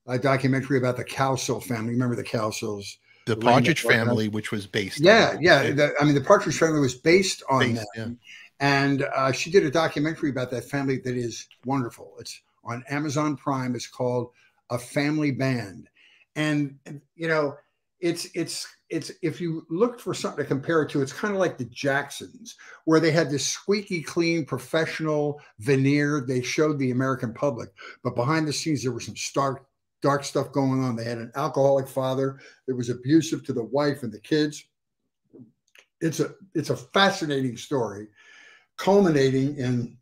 Speaker 3: uh, documentary about the Cowsill family. Remember the Cowsills?
Speaker 1: The Partridge. Family, which was based.
Speaker 3: Yeah,
Speaker 1: on,
Speaker 3: yeah. the- I mean, the Partridge Family was based on
Speaker 1: Based,
Speaker 3: that,
Speaker 1: yeah.
Speaker 3: and uh, she did a documentary about that family that is wonderful. It's on Amazon Prime. It's called A Family Band, and you know, it's it's it's if you looked for something to compare it to, it's kind of like the Jacksons, where they had this squeaky clean professional veneer they showed the American public, but behind the scenes there was some stark dark stuff going on. They had an alcoholic father that was abusive to the wife and the kids. It's a it's a fascinating story, culminating in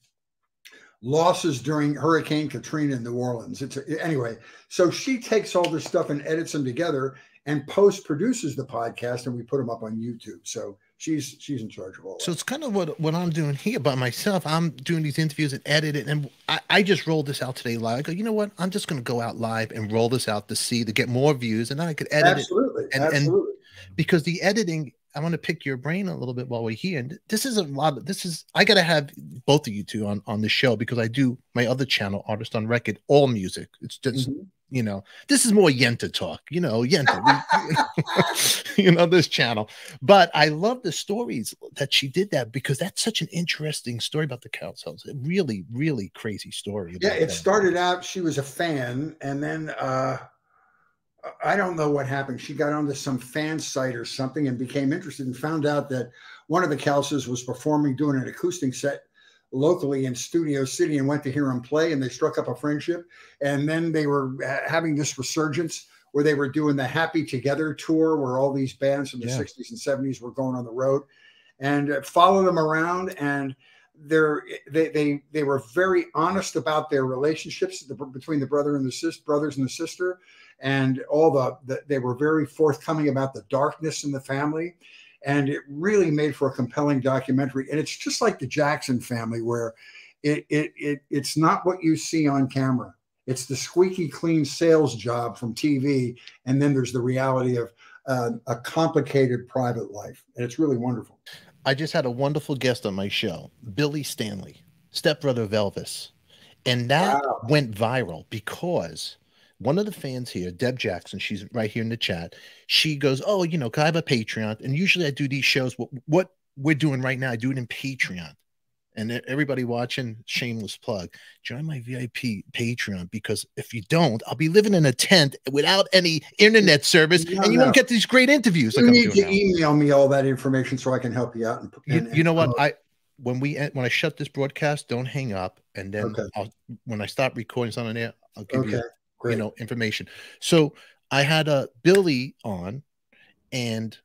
Speaker 3: losses during Hurricane Katrina in New Orleans. It's a, anyway. So she takes all this stuff and edits them together and post produces the podcast, and we put them up on YouTube. So she's she's in charge of all.
Speaker 1: So it's kind of what what I'm doing here by myself. I'm doing these interviews and edit it, and I, I just rolled this out today live. I go, you know what? I'm just going to go out live and roll this out to see to get more views, and then I could edit
Speaker 3: Absolutely,
Speaker 1: it. And, and
Speaker 3: absolutely.
Speaker 1: because the editing, I want to pick your brain a little bit while we're here. And this is a lot of this is I got to have both of you two on on the show because I do my other channel, Artist on Record, all music. It's just
Speaker 3: Mhm.
Speaker 1: you know this is more Yenta talk. You know Yenta, we- you know this channel. But I love the stories that she did that because that's such an interesting story about the Cowsills. A really, really crazy story.
Speaker 3: Yeah, it
Speaker 1: them.
Speaker 3: started out she was a fan, and then uh, I don't know what happened. She got onto some fan site or something and became interested and found out that one of the Cowsills was performing, doing an acoustic set locally in Studio City, and went to hear him play, and they struck up a friendship. And then they were having this resurgence where they were doing the Happy Together tour, where all these bands from the
Speaker 1: Yeah.
Speaker 3: 60s and 70s were going on the road, and uh, follow them around and they're they they they were very honest about their relationships the, between the brother and the sis brothers and the sister and all the, the they were very forthcoming about the darkness in the family. And it really made for a compelling documentary. And it's just like the jackson family where it it, it it's not what you see on camera. It's the squeaky clean sales job from tv and then there's the reality of uh, a complicated private life. And it's really wonderful.
Speaker 1: I just had a wonderful guest on my show, Billy Stanley, stepbrother of Elvis. And that
Speaker 3: Wow.
Speaker 1: went viral because one of the fans here, Deb Jackson, she's right here in the chat. She goes, Oh, you know, 'cause I have a Patreon. And usually I do these shows. What, what we're doing right now, I do it in Patreon. And everybody watching, shameless plug, join my VIP Patreon because if you don't, I'll be living in a tent without any internet service
Speaker 3: No,
Speaker 1: and you
Speaker 3: no.
Speaker 1: won't get these great interviews.
Speaker 3: you
Speaker 1: like
Speaker 3: need to
Speaker 1: now.
Speaker 3: email me all that information so i can help you out and,
Speaker 1: You,
Speaker 3: and-
Speaker 1: you know what? I when we en- when I shut this broadcast, don't hang up, and then
Speaker 3: Okay.
Speaker 1: I'll when I stop recording something there, I'll give
Speaker 3: okay
Speaker 1: you
Speaker 3: great
Speaker 1: you know information. So I had a Billy on, and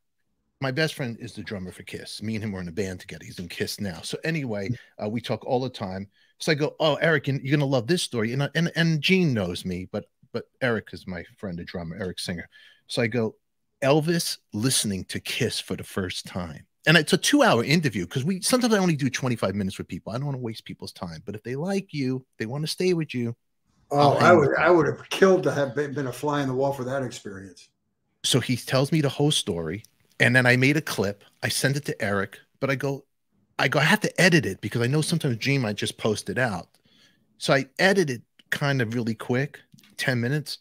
Speaker 1: my best friend is the drummer for Kiss. Me and him were in a band together. He's in Kiss now. So anyway, uh, we talk all the time. So I go, "Oh, Eric, you- you're gonna love this story," and I, and and Gene knows me, but but Eric is my friend, a drummer, Eric Singer. So I go, Elvis listening to Kiss for the first time. And it's a two hour interview because we sometimes I only do 25 minutes with people. I don't want to waste people's time. But if they like you, they want to stay with you.
Speaker 3: Oh
Speaker 1: I'll
Speaker 3: i would i would have killed to have been, been a fly in the wall for that experience
Speaker 1: So he tells me the whole story. And then I made a clip. I send it to Eric, but I go, I go, I have to edit it because I know sometimes Gene might just post it out. So I edited kind of really quick, 10 minutes.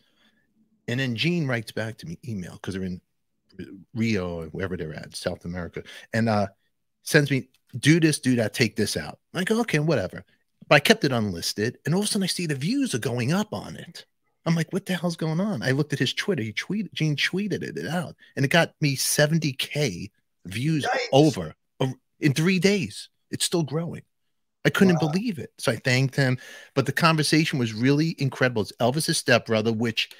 Speaker 1: And then Gene writes back to me email because they're in Rio or wherever they're at, South America, and uh sends me do this, do that, take this out. I go, okay, whatever. But I kept it unlisted, and all of a sudden I see the views are going up on it. I'm like, what the hell's going on? I looked at his Twitter. He tweeted, Gene tweeted it out, and it got me 70k views
Speaker 3: Nice.
Speaker 1: over in three days. It's still growing. I couldn't
Speaker 3: Wow.
Speaker 1: believe it. So I thanked him. But the conversation was really incredible. It's Elvis's stepbrother, which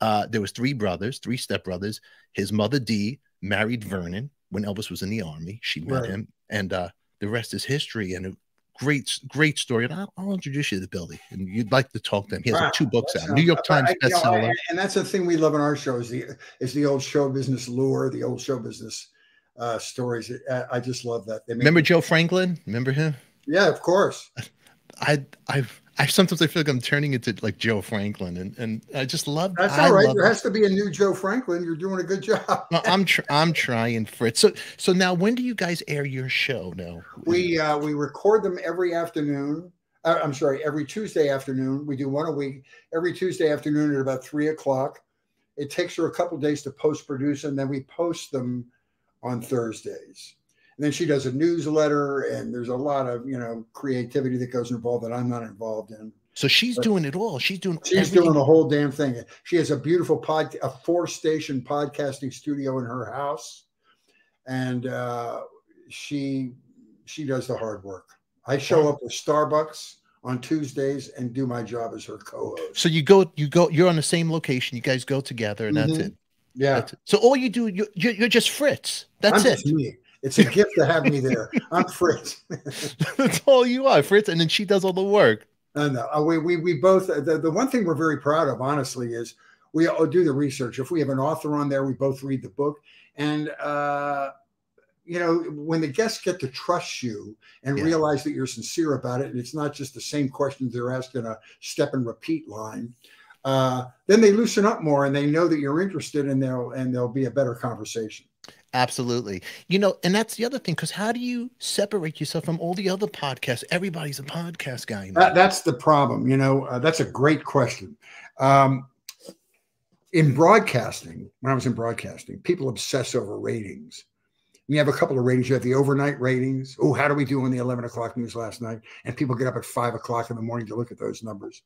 Speaker 1: uh, there was three brothers, three stepbrothers. His mother Dee married Vernon when Elvis was in the army. She met
Speaker 3: Right.
Speaker 1: him, and uh, the rest is history. And great, great story. And I'll, I'll introduce you to Billy, and you'd like to talk to him. He has like, two books out. New York Times
Speaker 3: I- you know,
Speaker 1: bestseller.
Speaker 3: and, that's the thing we love in our show is the is the old show business lure, the old show business uh, stories. I, I just love that. They
Speaker 1: Remember Joe Franklin? Remember him?
Speaker 3: Yeah, of course.
Speaker 1: I, I, I sometimes I feel like I'm turning into like Joe Franklin, and and I just love.
Speaker 3: That's
Speaker 1: I
Speaker 3: all right.
Speaker 1: love
Speaker 3: There has to be a new Joe Franklin. You're doing a good job.
Speaker 1: No, I'm tr- I'm trying, Fritz. So so now, when do you guys air your show? Now
Speaker 3: We uh, we record them every afternoon. Uh, I'm sorry, every Tuesday afternoon. We do one a week. Every Tuesday afternoon at about three o'clock. It takes her a couple days to post produce, and then we post them on Thursdays. And then she does a newsletter, and there's a lot of you know creativity that goes involved that I'm not involved in.
Speaker 1: so she's doing it all. She's doing.
Speaker 3: She's
Speaker 1: everything.
Speaker 3: doing the whole damn thing. She has a beautiful pod, a four station podcasting studio in her house, and uh, she she does the hard work. I show up at Starbucks on Tuesdays and do my job as her co-host.
Speaker 1: So you go, you go, you're on the same location. You guys go together, and that's
Speaker 3: Mhm.
Speaker 1: it.
Speaker 3: Yeah,
Speaker 1: That's it. So all you do, you you're, you're just Fritz. That's
Speaker 3: I'm
Speaker 1: it.
Speaker 3: It's a gift to have me there. I'm Fritz.
Speaker 1: that's all you are, Fritz. And then she does all the work.
Speaker 3: And uh, we, we, we both, the, the one thing we're very proud of, honestly, is we all do the research. If we have an author on there, we both read the book. And, uh, you know, when the guests get to trust you and
Speaker 1: Yeah.
Speaker 3: realize that you're sincere about it, and it's not just the same questions they're asked in a step and repeat line, uh, then they loosen up more and they know that you're interested and they'll, and there'll be a better conversation.
Speaker 1: Absolutely. You know, and that's the other thing. Because how do you separate yourself from all the other podcasts? Everybody's a podcast guy.
Speaker 3: That, that's the problem. You know, uh, that's a great question. Um, in broadcasting, when I was in broadcasting, people obsess over ratings. You have a couple of ratings. You have the overnight ratings. Oh, how do we do on the 11 o'clock news last night? And people get up at five o'clock in the morning to look at those numbers.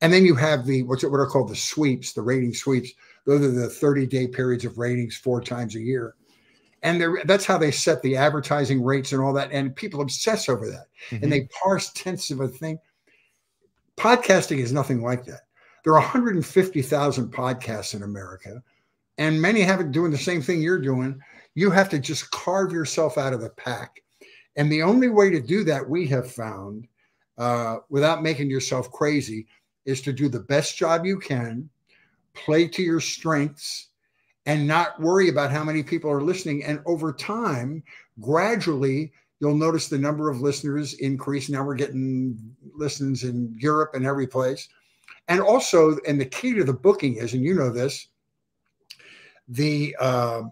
Speaker 3: And then you have the what's what are called the sweeps, the rating sweeps. Those are the 30 day periods of ratings four times a year. And that's how they set the advertising rates and all that. And people obsess over that and they parse tenths of a thing. Podcasting is nothing like that. There are 150,000 podcasts in America, and many have it doing the same thing you're doing. You have to just carve yourself out of the pack. And the only way to do that, we have found, uh, without making yourself crazy, is to do the best job you can, play to your strengths, and not worry about how many people are listening. And over time, gradually, you'll notice the number of listeners increase. Now we're getting listens in Europe and every place. And also, and the key to the booking is, and you know this, the uh,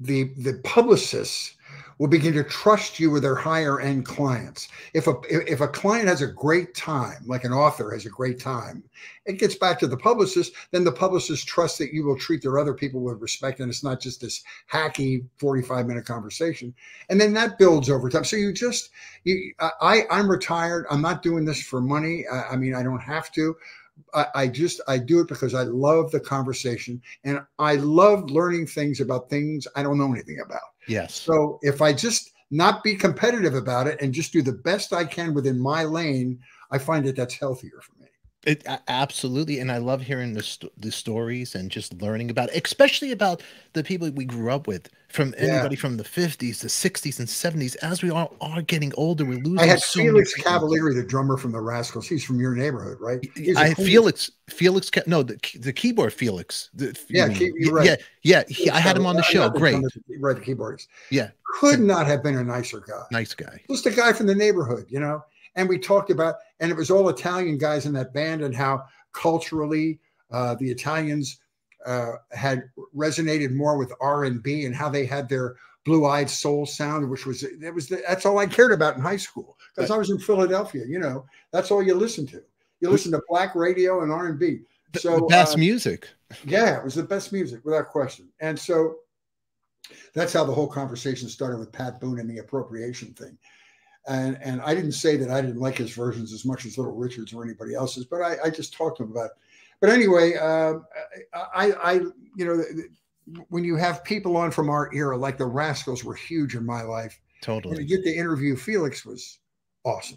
Speaker 3: the the publicists will begin to trust you with their higher end clients. If a if a client has a great time, like an author has a great time, it gets back to the publicist. Then the publicist trusts that you will treat their other people with respect, and it's not just this hacky forty five minute conversation. And then that builds over time. So you just you I I'm retired. I'm not doing this for money. I, I mean I don't have to. I, I just I do it because I love the conversation and I love learning things about things I don't know anything about.
Speaker 1: Yes.
Speaker 3: So if I just not be competitive about it and just do the best I can within my lane, I find that that's healthier for me.
Speaker 1: It, absolutely, and I love hearing the st- the stories and just learning about, it, especially about the people we grew up with, from
Speaker 3: Yeah.
Speaker 1: anybody from the fifties, the sixties, and seventies. As we are are getting older, we're losing.
Speaker 3: I had
Speaker 1: so
Speaker 3: Felix. Cavaliere, the drummer from the Rascals. He's from your neighborhood, right? He's
Speaker 1: I
Speaker 3: cool-
Speaker 1: Felix Felix Ca- no the the keyboard Felix the,
Speaker 3: Yeah, you're right.
Speaker 1: yeah yeah he, I had him on the show great
Speaker 3: right? The keyboardist
Speaker 1: yeah
Speaker 3: could not have been a nicer guy.
Speaker 1: nice guy
Speaker 3: just a guy from the neighborhood, you know. And we talked about, and it was all Italian guys in that band, and how culturally uh, the Italians uh, had resonated more with R and B, and how they had their blue-eyed soul sound, which was it was the, that's all I cared about in high school because I was in Philadelphia. You know, that's all you listen to. You listen to black radio and R and B. So
Speaker 1: the best
Speaker 3: uh,
Speaker 1: music.
Speaker 3: yeah, it was the best music without question. And so that's how the whole conversation started with Pat Boone and the appropriation thing. And and I didn't say that I didn't like his versions as much as Little Richard's or anybody else's, but I, I just talked to him about. But anyway, uh, I, I you know when you have people on from our era, like the Rascals were huge in my life.
Speaker 1: Totally.
Speaker 3: And to get to interview Felix was awesome.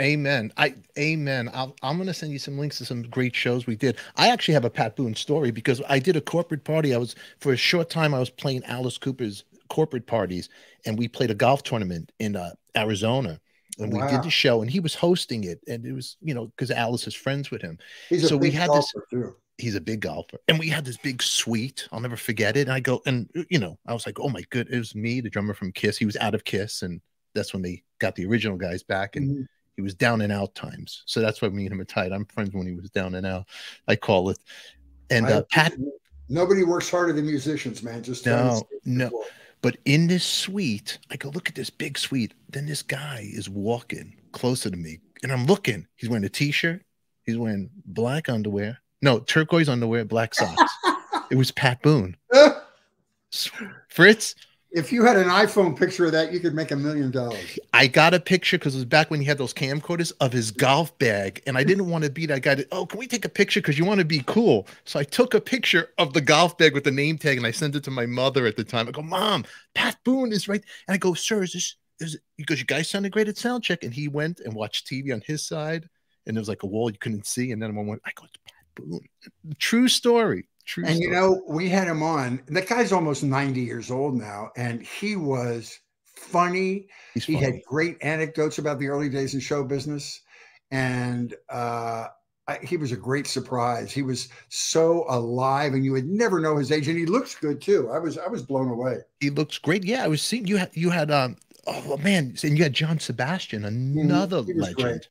Speaker 1: Amen. I amen. I'll, I'm going to send you some links to some great shows we did. I actually have a Pat Boone story because I did a corporate party. I was for a short time. I was playing Alice Cooper's corporate parties, and we played a golf tournament in uh, Arizona. And we did the show, and he was hosting it, and it was you know because Alice is friends with him.
Speaker 3: He's a
Speaker 1: So we had this-
Speaker 3: too.
Speaker 1: He's a big golfer, and we had this big suite. I'll never forget it. And I go, and you know, I was like, oh my good, it was me, the drummer from Kiss. He was out of Kiss, and that's when they got the original guys back, and
Speaker 3: Mhm.
Speaker 1: he was down and out times. So that's why me and him are tight. I'm friends when he was down and out. I call it. And
Speaker 3: I-
Speaker 1: uh, Pat,
Speaker 3: Nobody works harder than musicians, man. Just
Speaker 1: no, no.
Speaker 3: before.
Speaker 1: But in this suite, I go, look at this big suite. Then this guy is walking closer to me, and I'm looking. He's wearing a t-shirt. He's wearing black underwear. No, turquoise underwear, black socks. it was Pat Boone. Fritz,
Speaker 3: If you had an iPhone picture of that, you could make a million dollars.
Speaker 1: I got a picture because it was back when he had those camcorders of his golf bag, and I didn't want to be that guy. That, oh, can we take a picture because you want to be cool? So I took a picture of the golf bag with the name tag, and I sent it to my mother at the time. I go, "Mom, Pat Boone is right," and I go, "Sir, is this?" Is it? He goes, "You guys sounded great at sound check," and he went and watched TV on his side, and there was like a wall you couldn't see, and then one went, "I go, it's Pat Boone." True story. True.
Speaker 3: And you know, we had him on. The guy's almost 90 years old now, and he was funny.
Speaker 1: he's
Speaker 3: He
Speaker 1: funny.
Speaker 3: had great anecdotes about the early days in show business, and uh, I, he was a great surprise. He was so alive, and you would never know his age, and he looks good too. I was I was blown away.
Speaker 1: he looks great. Yeah, I was seeing you had you had um oh man, and you had John Sebastian, another
Speaker 3: he was
Speaker 1: legend.
Speaker 3: great.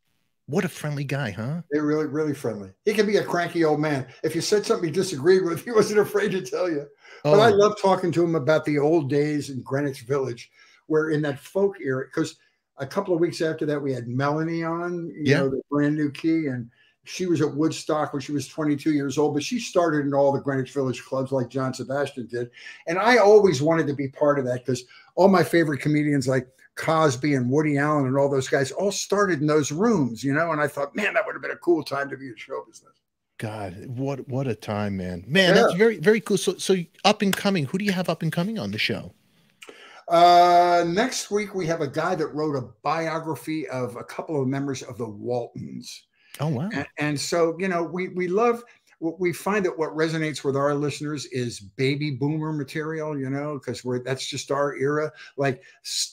Speaker 1: What a friendly guy, huh?
Speaker 3: They're really really friendly. He can be a cranky old man. If you said something he disagreed with, he wasn't afraid to tell you. But I
Speaker 1: Oh,
Speaker 3: love talking to him about the old days in Greenwich Village, where in that folk era, because a couple of weeks after that, we had Melanie on, you
Speaker 1: Yeah.
Speaker 3: know, the brand new key. And she was at Woodstock when she was 22 years old, but she started in all the Greenwich Village clubs like John Sebastian did. And I always wanted to be part of that because all my favorite comedians like Cosby and Woody Allen and all those guys all started in those rooms, you know. And I thought, man, that would have been a cool time to be in show business.
Speaker 1: God, what what a time, man. Man,
Speaker 3: Yeah.
Speaker 1: that's very very cool. So so up and coming. Who do you have up and coming on the show?
Speaker 3: Uh, next week we have a guy that wrote a biography of a couple of members of the Waltons,
Speaker 1: Oh wow.
Speaker 3: and, and so you know we we love we find that what resonates with our listeners is baby boomer material, you know, because we're that's just our era, like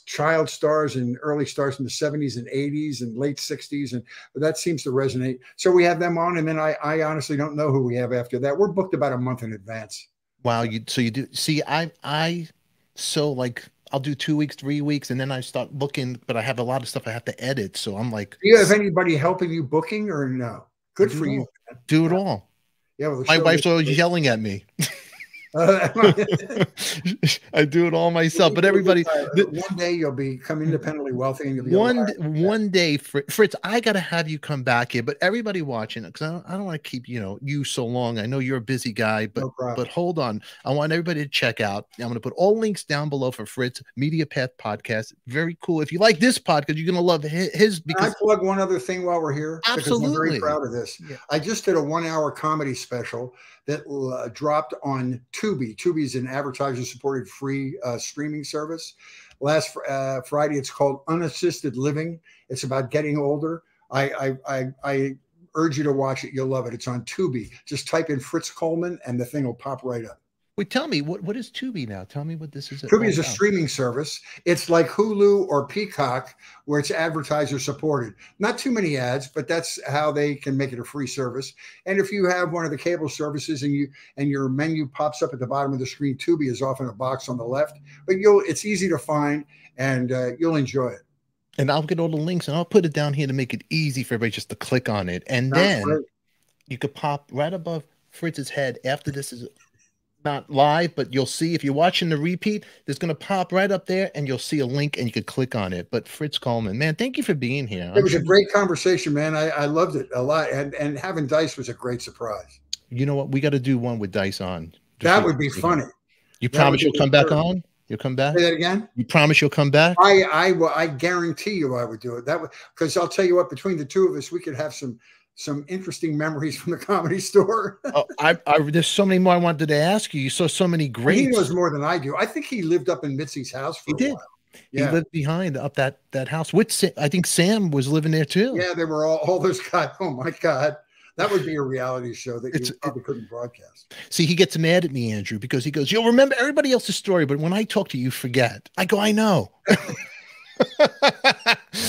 Speaker 3: child stars and early stars in the 70s and 80s and late 60s, and that seems to resonate. So we have them on, and then I I honestly don't know who we have after that. We're booked about a month in advance.
Speaker 1: Wow, you so you do see I I so like I'll do two weeks, three weeks, and then I start looking, but I have a lot of stuff I have to edit. So I'm like,
Speaker 3: Do you have anybody helping you booking or no? Good for you.
Speaker 1: do it all.
Speaker 3: Yeah, well,
Speaker 1: My wife's always yelling at me. I do it all myself, but everybody
Speaker 3: one day you'll become independently wealthy and you'll be
Speaker 1: one one day fritz i gotta have you come back here but everybody watching because I don't, I don't want to keep you know you so long i know you're a busy guy but
Speaker 3: No
Speaker 1: but hold on i want everybody to check out i'm going to put all links down below for fritz media path podcast very cool if you like this podcast you're going to love his, his
Speaker 3: Can I
Speaker 1: because
Speaker 3: plug one other thing while we're here? Because I'm
Speaker 1: Absolutely.
Speaker 3: very proud of this.
Speaker 1: Yeah.
Speaker 3: I just did a one hour comedy special that uh, dropped on Tubi. Tubi is an advertiser supported free uh, streaming service. Last fr- uh, Friday, it's called Unassisted Living. It's about getting older. I, I, I, I urge you to watch it. You'll love it. It's on Tubi. Just type in Fritz Coleman and the thing will pop right up.
Speaker 1: Wait tell me what what is tubi now tell me what this is
Speaker 3: Tubi is a
Speaker 1: about.
Speaker 3: streaming service. It's like Hulu or Peacock, where it's advertiser supported. Not too many ads, but that's how they can make it a free service. And if you have one of the cable services and you and your menu pops up at the bottom of the screen, Tubi is often a box on the left. But you'll it's easy to find and uh, you'll enjoy it.
Speaker 1: and i'll get all the links and i'll put it down here to make it easy for everybody just to click on it and
Speaker 3: Sounds
Speaker 1: then you could pop right above fritz's head after this is not live, but you'll see if you're watching the repeat, there's going to pop right up there and you'll see a link and you could click on it. But Fritz Coleman, man, thank you for being here.
Speaker 3: It was a great conversation, man. I, I loved it a lot. And, and having Dice was a great surprise.
Speaker 1: You know what? We got to do one with Dice on.
Speaker 3: That would be funny.
Speaker 1: You
Speaker 3: That
Speaker 1: promise you'll come back on? You'll come back?
Speaker 3: Say that again.
Speaker 1: You promise you'll come back?
Speaker 3: I I will I guarantee you I would do it. That would because I'll tell you what, between the two of us, we could have some some interesting memories from the comedy store.
Speaker 1: oh, I, I, there's so many more I wanted to ask you. You saw so many great.
Speaker 3: he knows more than I do. I think he lived up in Mitzi's house for
Speaker 1: He
Speaker 3: a
Speaker 1: did.
Speaker 3: while.
Speaker 1: He lived behind up that that house. With Sa- I think Sam was living there too.
Speaker 3: Yeah, they were all all those guys. Oh my god. That would be a reality show that
Speaker 1: It's-
Speaker 3: you probably couldn't broadcast.
Speaker 1: See, he gets mad at me, Andrew, because he goes, "You'll remember everybody else's story, but when I talk to you, you forget." I go, "I know."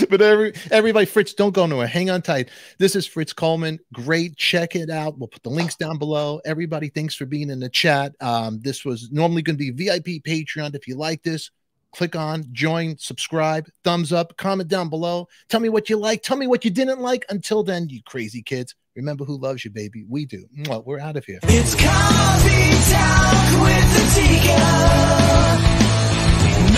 Speaker 1: but every everybody, Fritz, don't go nowhere. Hang on tight. This is Fritz Coleman. Great. Check it out. We'll put the links down below. Everybody, thanks for being in the chat. Um, this was normally going to be VIP Patreon. If you like this, click on join, subscribe, thumbs up, comment down below. Tell me what you like. Tell me what you didn't like. Until then, you crazy kids. Remember who loves you, baby. We do. Well, We're out of here.
Speaker 2: It's coffee talk with the.